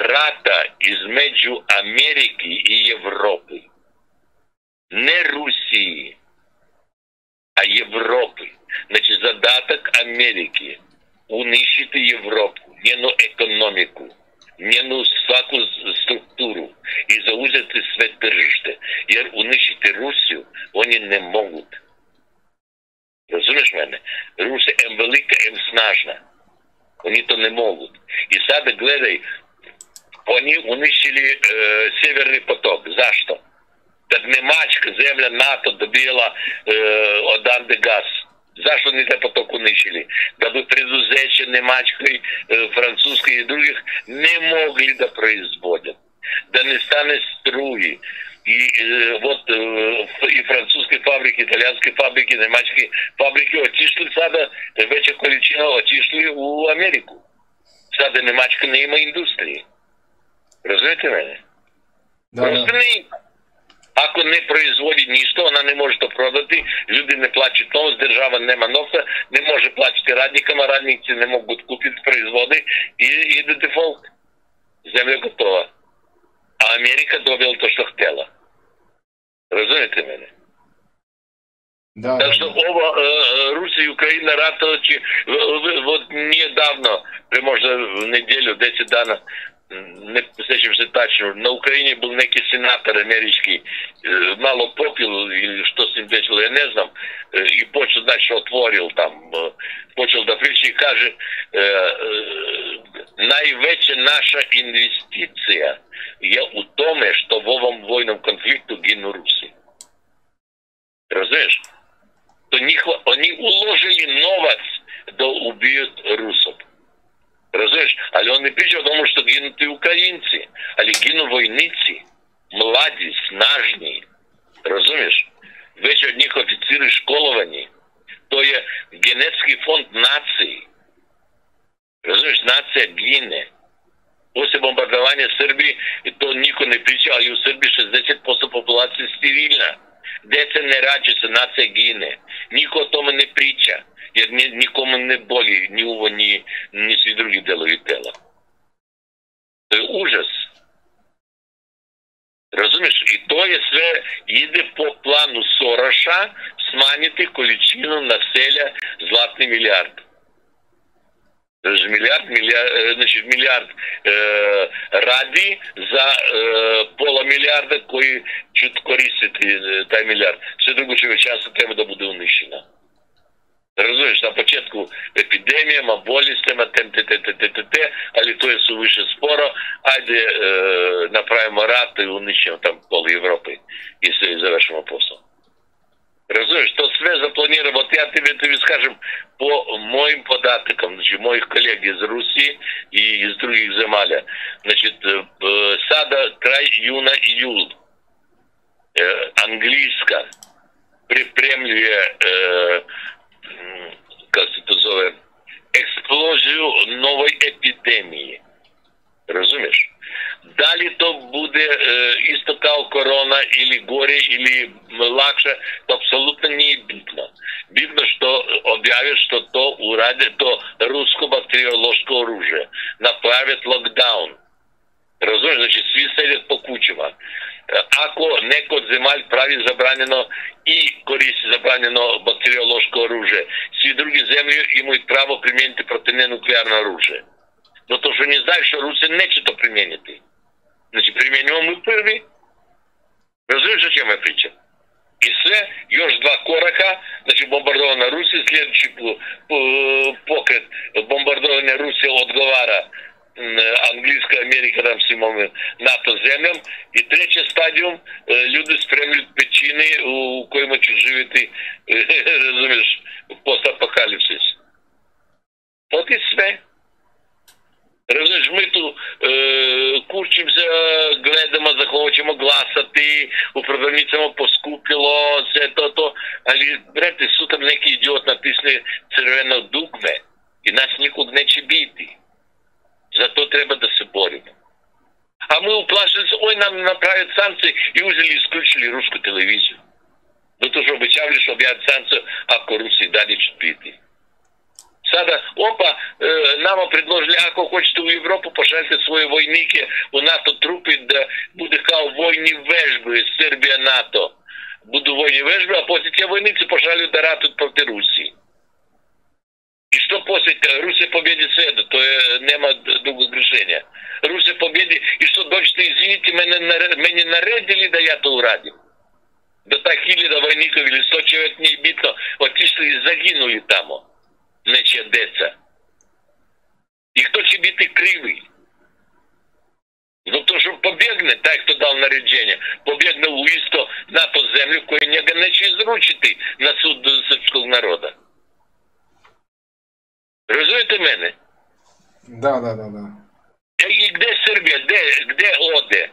rata između Amerike i Evrope. Не Rusiji, a Evropi. Znači, zadatak Amerike uništiti Evropu, njenu ekonomiku, njenu svaku strukturu i zauzeti sve tržište. Jer uništiti Rusiju oni ne mogu. Razumeš mene? Rusija em velika, em snažna. Oni to ne mogu. I sada gledaj, oni uništili e, Severni potok. Zašto? Da Nemačka zemlja NATO dobila e, odande gas. Zašto oni taj potok uništili? Da bi preduzeće Nemačkoj, e, Francuskoj i drugih ne mogli da. Да не стане струи. И э, вот э, и французские фабрики, итальянские фабрики, немецкие фабрики отишли сада, вече количина отишли у Америку. Сада Немачка не има индустрии. Разумете мене? Да, Просто да. не има. Ако не производи нищо, она не може да продати, люди не плачат новост, държава нема новца, не може платити радникам, радници не могат купити производи и, и да дефолт. Земля готова. а Америка добила то, що хотіла. Розумієте мене? Да, Так оба э, Русия и Украина ратовичи вот недавно, при може в неділю, 10 дана, не посещався точно, на Україні був некий сенатор американський, е, мало попіл, і що з ним дечило, я не знам, е, і почав, значить, отворив там, е, почав до притчі і каже, е, е, найвеча наша інвестиція є у тому, що в овом воєнному конфлікту гину Руси. Розумієш? то них, они уложили новац да убьют русов. Razumeš? Ali on ne priča o tomu što ginu ti Ukrajinci, ali ginu vojnici, mladi, snažni. Razumeš? Već od njih oficiri školovani. To je genetski fond naciji. Razumeš? Nacija gine. После бомбардования Србии, то нико не прича, а и у 60% популации стерильна. Деца не раđa нація гине. Ніхто тому не jer ні, нікому не болі ні уво, ні, ні всі другі делові тела. To je užas. Razumiješ? I to je sve, ide po planu Soroša smanjiti količinu naselja zlatni milijard. Znači, Milijard, milijard, znači milijard e, radi za e, pola milijarda koji će koristiti e, taj milijard. Sve drugo čovečanstvo treba da bude uništeno. Razumiješ, na početku epidemijama, bolestima, tem, te, te, te, te, te, te, ali to je suviše sporo. Ajde, e, napravimo rat i uništimo tam pol Evrope i sve i završimo posao. Razumiješ, to sve zaplaniramo. Вот я тебе, тебе скажем, по моим податкам, значит, моих коллег из Руси и из других земаля. Значит, э, э, сада край июна июл. Э, английска припремлює, э, м, как се то зове, експлозію нової епідемії. Розумієш? Далі то буде е, істо kao корона или горе, или лакше, то абсолютно не битно. Битно, что объявят, что то урадят, то русское бактериологическое оружие. Направят локдаун. Розумієш, значить, сві селять по кучама. Е, Ако неко от земаль прави забранено і користі забранено бактеріологічне оружие, всі другі землі имають право примінити проти ненуклеарне Но то, що не знають, що Руси нече то примінити. Значить, примінимо ми перві. Розумієш, о чому я притча? І все, još два корака, значить, бомбардована Русія, слідчий по- по- покрит бомбардовання odgovara м, Англійська Америка там всім овим НАТО землям. І третій стадіум е, люди спрямлюють причини, у коїм живити, е, розумієш, постапокаліпсис. От і все. Розумієш, ми тут е, курчимося, гледамо, захочемо гласати, у продавницями поскупило, все то, то. Але, брате, сутом некий ідіот натисне червоне дугме і нас нікуди не бити. Зато треба да се боримо. А ми уплашилися, ой, нам направят санкции и узели исключили русскую телевизию. То що обіцяли, що об'являть санкцію, ако Русі далі чуть бити. Sada, opa, e, nama predložili, ako hoćete u Evropu, pošaljite svoje vojnike u NATO trupi da bude kao vojni vežbe Srbija-NATO. Budu vojni vežbe, a posle te vojnici pošalju da ratuju protiv Rusiji. И что после Руссия победит Сведа, то нема другого грешения. Руссия победит, и что дочь-то, što мене, мене наредили, да я то урадил. Да так или до войников, или сто человек не бито, вот и zaginuli tamo. Не чадеться. І хто чи бити кривий? Ну то, що побігне, так хто дав нарядження, побігне у істо на ту землю, кої не нече зручити на суд српського народу. Розумієте мене? Da, da, da, da. І де Сербія? Де, де оде?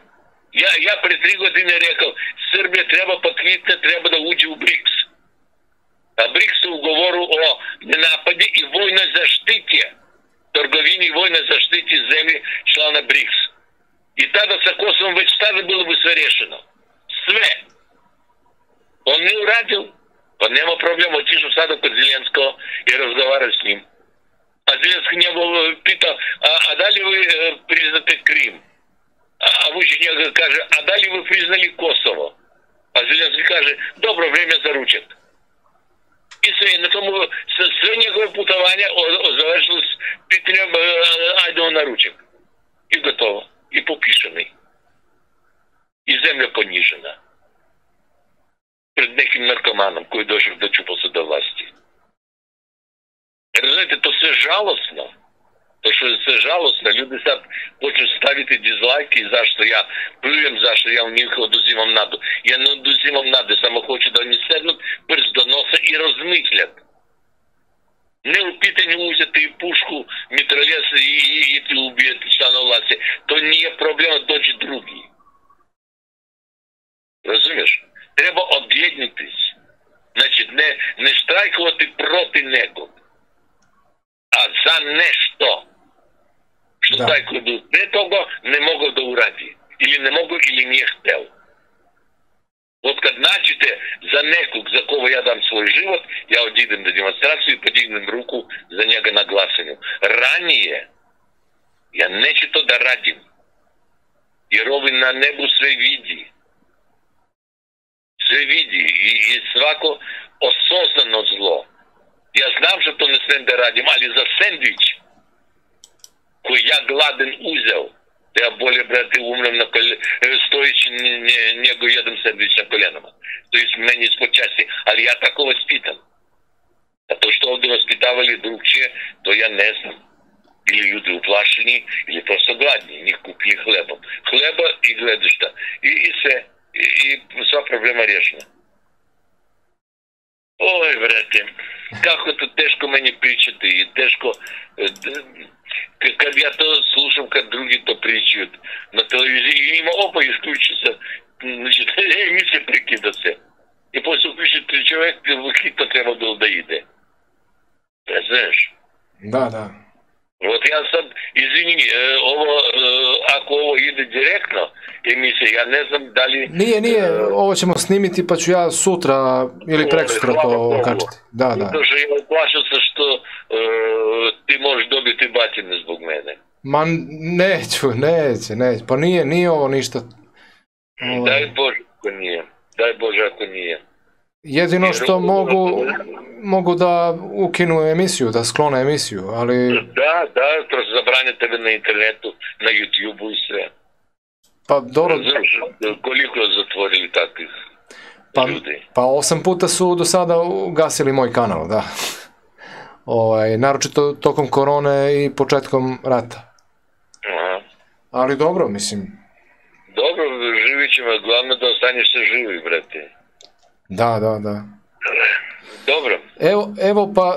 Я, я при три години рекав, Сербія треба поквітне, треба да уđe у БРИКС. А БРИКС у уговору о ненападі і войнoj zaštiti, торговині і войнoj zaštiti землі члена БРИКС. І tada sa Kosovom već tada bilo bi sve rješeno. Sve. On nije uradio. Pa nema problema, otišao sada kod Zelenskого i razgovarao s njim. А Зеленский не был, питал, а, а дали вы э, признаты Крым? А а Vučić njega kaže, a da li ви признали Kosovo? А Зеленський каже, добре, время за ручек. І на тому середнього путування putovanje під трьом ajde наручок. І готово. І попішений. І земля поніжена. Перед неким наркоманом, який дожив до чупаса до власті. Розумієте, то все жалосно. То що це жалосно, люди sad хочуть ставити дизлайки, zašto ja pljujem, zašto ja u njih oduzimam nadu. Ja ne oduzimam nade, samo hoću da oni sednu brz do nosa i razmišljat. Ne u pitanju uzeti pušku, mitraljes i, i, i ti ubijeti člana vlasti. To nije problema, doći drugi. Razumiješ? Treba objednitись. Znači, ne, ne štrajkovati protiv nekog, a za nešto što Da. taj koji pre toga ne mogao da uradi. Ili ne mogao ili nije hteo. От kad nađete za nekog za koga ja dam svoj život, ja odidem na demonstraciju i podignem ruku za njega na glasanju. Ranije ja neću to da radim. Jer ovi na nebu sve vidi. Sve vidi i, i svako osознано zlo. Ja znam što to ne smem da radim, ali za sendvič koji ja gladen uzeo, da ja bolje, brate, umrem na kol... stojići nje, nje- nego jedem sendvič na kolenama. To je meni ispod časti, ali ja tako vaspitam. A to što ovdje vaspitavali drugčije, to ja ne znam. Ili ljudi uplašeni, ili prosto gladni, njih kupili hlebom. Hleba i gledišta. I, i sve. I, I sva problema rješena. Oj, brate, kako to teško Kad ja to slušam, kad drugi to pričaju na televiziji, ima opa isključi se, znači, emisija prekida se. I posle upiše čovjek, hitno treba bilo da ide. Ne znaš? Da, da. Вот я sad, izvini, ovo, ako ovo ide direktno emisija, ja ne znam da li... Nije, nije, ovo ćemo snimiti pa ću ja sutra ili preksutra Hvala to kačiti. Da, da. Zato što ja plašam se što ti možeš dobiti batine zbog mene. Ma neću, neće, neće. Pa nije, nije ovo ništa. Ovaj, Daj Bože ako nije. Daj Bože ako nije. Jedino što mogu, mogu da ukinu emisiju, da sklone emisiju, ali Da, da, to zabranje tebe na internetu, na YouTube-u i sve. pa dobro, Znaš, koliko zatvorili takvih pa, ljudi? pa osam puta su do sada ugasili moj kanal, da. Ovaj, naročito tokom korone i početkom rata. Aha. Ali dobro, mislim, Dobro, živit ćemo, glavno da ostaneš se živi, brate. da, da, da. Dobro, Evo, evo pa,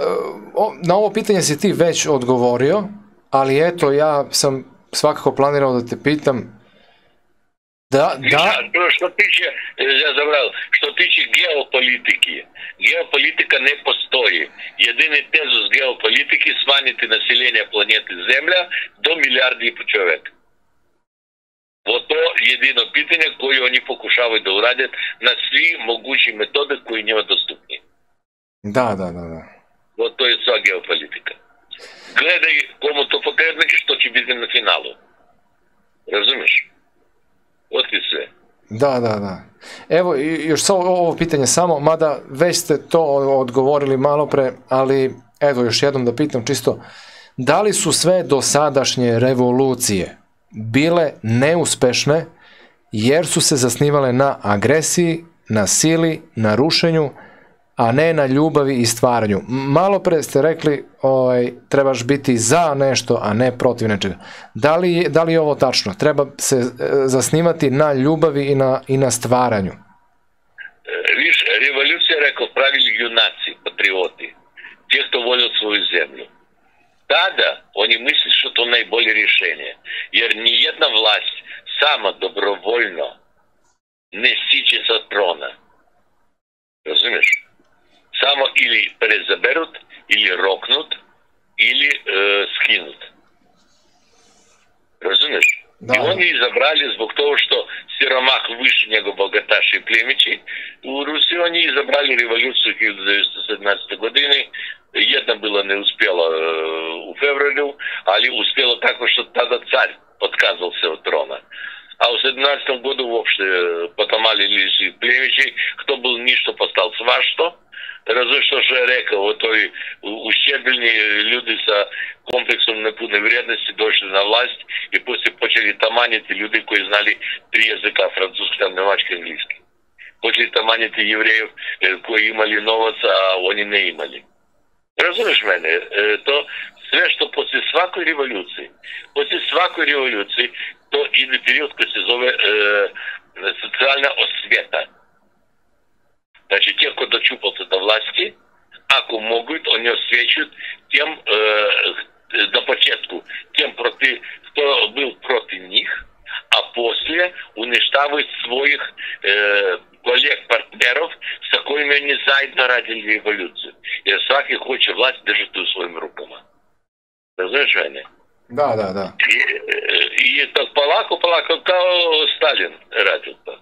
o, na ovo pitanje si ti već odgovorio, ali eto, ja sam svakako planirao da te pitam, Da, da. Što tiče, ja zabral, što tiče geopolitiki, geopolitika ne postoji. Jedini tezus geopolitiki smanjiti naseljenje planete Zemlja do milijardi i po čoveka. Вот то едино питање кој они покушавају да урадат на сви могучи методи кои нема доступни. Да, да, да, да. Вот то е сва геополитика. Гледај кому то покреднеки што ќе биде на финалу. Разумеш? Sve. Da, da, da. Evo, još samo ovo pitanje samo, mada već ste to odgovorili malo pre, ali evo još jednom da pitam čisto, da li su sve dosadašnje revolucije bile neuspešne jer su se zasnivale na agresiji, na sili, na rušenju, a ne na ljubavi i stvaranju. Malo pre ste rekli ovaj, trebaš biti za nešto, a ne protiv nečega. Da li, da li je ovo tačno? Treba se e, zasnivati na ljubavi i na, i na stvaranju. Viš, revolucija, rekao, pravili junaci, patrioti, те, кто volio svoju zemlju. Tada oni misli što to najbolje rješenje, jer ni jedna vlast sama dobrovoljno ne siđe sa trona. Razumiješ? Samo ili prezaberut, ili roknut, ili e, skinut. Razumiješ? Da. I oni izabrali zbog toga što siromah više nego bogataši i plemići. U Rusiji oni izabrali revoluciju 1917. godine. Jedna bila ne uspjela e, u februarju, ali uspjela tako što tada car otkazal se od trona. A 17 году вообще потомали племечи, кто был ничто постал свашто, Разве що ще река, отой ущербні люди з комплексом непудної вредності дошли на власть і після почали таманити люди, які знали три язика, французький, немецький, англійський. Почали таманити євреїв, які мали новоць, а вони не мали. Розумієш мене? То все, що після всякої революції, після всякої революції, то іде період, який се зове е, соціальна освіта. Значит, те, кто дочупался до власти, ако могут, они освечивают тем, э, до початку, тем, проти, кто был против них, а после уничтожают своих э, коллег-партнеров, с которыми они заедно радили революцию. И всякий хочет власть держать у своими руками. Розумієш мене? Да, да, да. І, і так полаку, полаку, как Сталин радил так.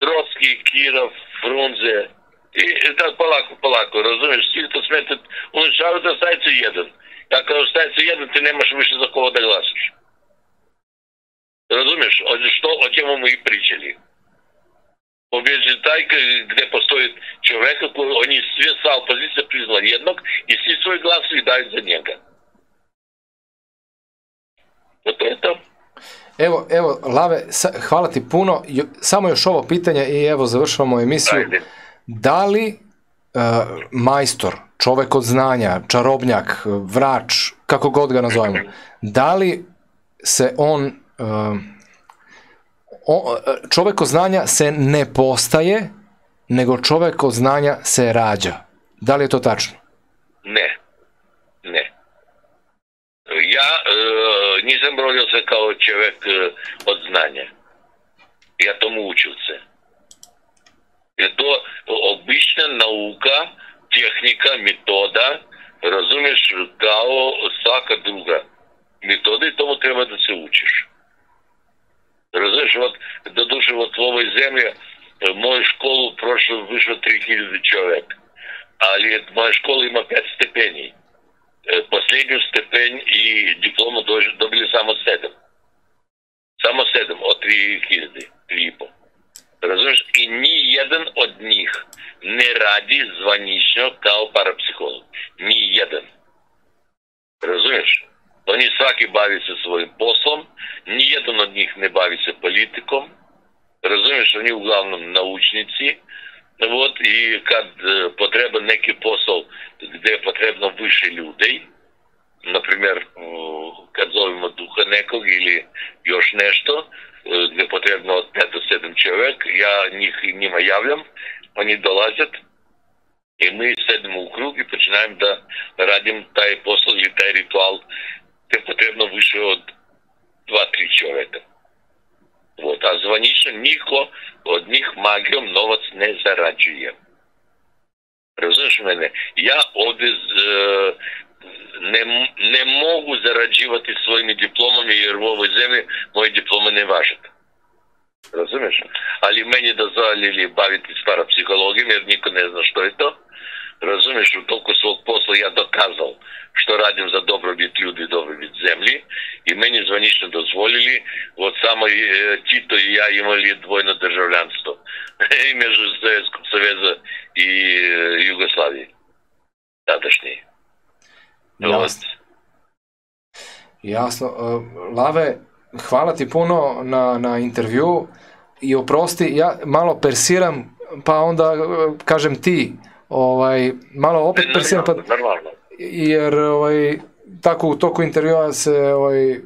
Троцкий, Киров, Фрунзе. І так полаку-полаку, розумієш, всі, хто сметить, уничтожають, остається один. А коли остається один, ти не можеш вище за кого догласиш. Розумієш, от що, о чому ми і причали. Побеждай, где постоит человек, они свеса оппозиция признала еднок, и все свой глаз съедают за него. Вот это Evo, evo, Lave, hvala ti puno. Samo još ovo pitanje i evo završavamo emisiju. Ajde. Da li uh, majstor, čovek od znanja, čarobnjak, vrač, kako god ga nazovemo, da li se on, uh, o, čoveko znanja se ne postaje, nego čoveko znanja se rađa. Da li je to tačno? Ne. Ne. Ja e, nisam rodio se kao čovek e, od znanja. Ja tomu učil se. Je to обична nauka, tehnika, metoda, разумеш, као svaka друга метода и тому треба da se učiš. Вот, do duše, вот в ovoj zemlji moju školu prošlo više od 3000 čovjeka. Ali moja škola ima pet stepeni. Последню степень и диплому добили само седем. Само седем от 3000, 3,5. Razumiješ? I ni jedan od njih ne radi zvanično kao parapsiholog. Ni jedan. Razumiješ? Oni svaki bavi se svojim poslom, ni jedan od njih ne bavi se politikom. Razumiješ? Oni uglavnom naučnici. Вот, и kad potreban neki posao gde je potrebno više ljudi, na primjer, kad zovemo duha nekog ili još nešto, gde je potrebno od 5 do 7 čovjek, ja njih njima javljam, oni dolazят, i mi sedimo u krug i počinajem da radim taj posao ili taj ritual, те потрібно вище 2-3 чоловіка. Вот, А звонічно ніхто одних магіом новац не зарађује. Розумієш мене? Я оди з, не, не зарађивати зараджувати своїми дипломами і рвові землі, мої дипломи не важат. Розумієш? Али мені дозволили бавитись парапсихологією, я нико не зна што је то. Razumiješ, u toliko svog posla ja dokazal što radim za dobrobit ljudi i dobrobit zemlji i meni zvanično dozvolili, od samo Tito i ja imali dvojno državljanstvo i među Sovjetskog saveza i Jugoslavije tadašnje. Jasno. Jasno. Lave, hvala ti puno na, na intervju i oprosti, ja malo persiram, pa onda kažem ti, ovaj, malo opet persiram, pa, jer ovaj, tako u toku intervjua se, ovaj,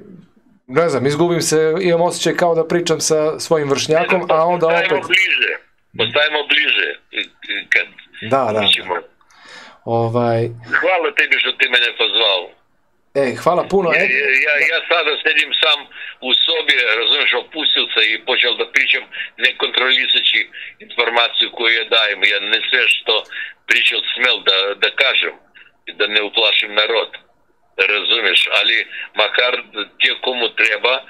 ne znam, izgubim se, imam osjećaj kao da pričam sa svojim vršnjakom, a onda opet... Bliže, postajemo bliže. Kad Da, da. ćemo. Ovaj, Hvala tebi što ti mene pozvao. e, hvala puno. Ja, E, ja, ja sada sedim sam u sobi, razumiješ, opustil se i počeo da pričam ne kontrolisajući informaciju koju ja dajem. Ja ne sve što причал смел да, да da ne не уплашим народ. ali али макар те кому треба,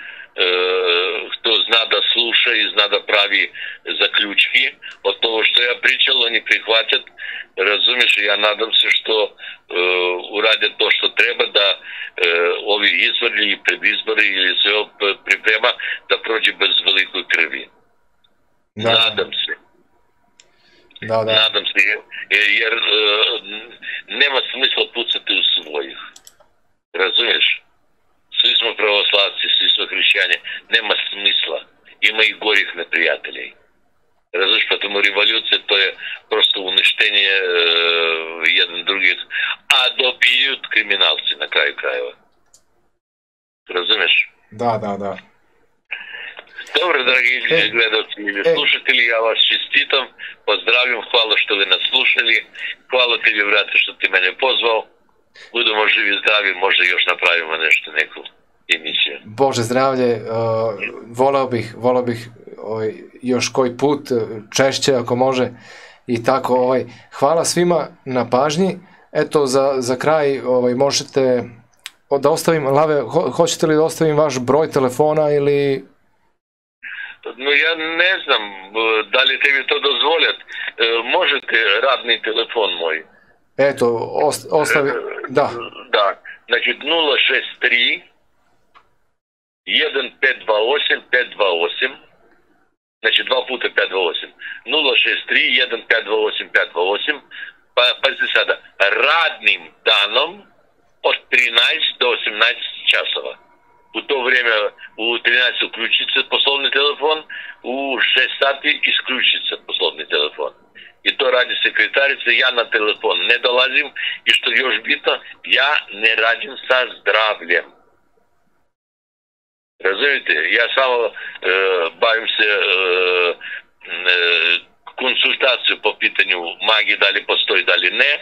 хто zna da sluša і zna da pravi заключки от того, što ја pričal oni прихватят, razumeš ja nadam se što е, урадят то što треба да е, ови избори или predizbori или се припрема да проđе без великој крви. Да. nadam se Da, da. Nadam se, jer e, nema smisla pucati u svojih. Razumiješ? Svi smo pravoslavci, svi smo hrišćani. Nema smisla. Ima i gorih neprijatelji. Razumiješ, pa потому революция to je prosto uništenje e, jedan drugih, a dobiju kriminalci na kraju krajeva. Razumiješ? Da, da, da. Dobro, dragi e, gledalci i slušatelji, ja vas čestitam pozdravljam, hvala što vi nas slušali, hvala tebi, brate, što ti mene pozvao. Budemo živi zdravi, možda još napravimo nešto, neku emisiju. Bože zdravlje, uh, voleo bih, voleo bih ovaj, još koji put, češće ako može i tako. Ovaj, hvala svima na pažnji. Eto, za, za kraj ovaj, možete da ostavim, Lave, ho, hoćete li da ostavim vaš broj telefona ili Ja ne znam da li tebi to dozvolят. Možete radni telefon moj. Eto, ostavi, da. Da, znači 063 1528 528 znači dva puta 528 063 1528 528 pa pazite sada radnim danom od 13 do 18 časova u to vrijeme u 13 uključit se poslovni telefon, u 6 sati isključit se poslovni telefon. I to radi sekretarica, ja na telefon ne dolazim i što je još bitno, ja ne radim sa zdravljem. Razumite, ja samo e, bavim se e, e, magije, da li postoji, da li ne.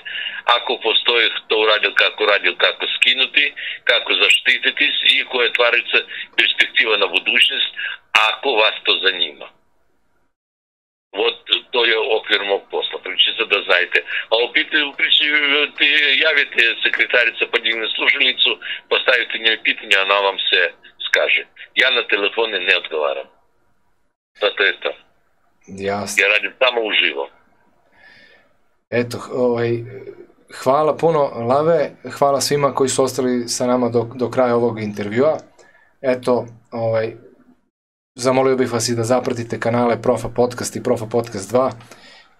Ako postoji, to uradio, kako uradio, kako skinuti, kako zaštititi i koja je tvarica perspektiva na budućnost, ako vas to zanima. Вот то pričite da znajte. A u, pitanju, u priči javite sekretarica, podigne slušalicu, postavite njoj pitanje, a ona vam se skaže. Ja na telefone ne odgovaram. Zato je to. Jasno. Ja radim samo uživo. Eto, ovaj, hvala puno Lave, hvala svima koji su ostali sa nama do, do kraja ovog intervjua. Eto, ovaj, zamolio bih vas i da zapratite kanale Profa Podcast i Profa Podcast 2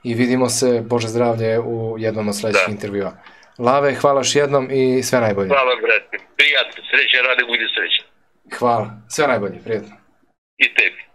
i vidimo se, Bože zdravlje, u jednom od sledećih da. intervjua. Lave, hvala još jednom i sve najbolje. Hvala, brate. Prijatno. Sreće, rade, budi srećan. Hvala. Sve najbolje. Prijatno. I tebi.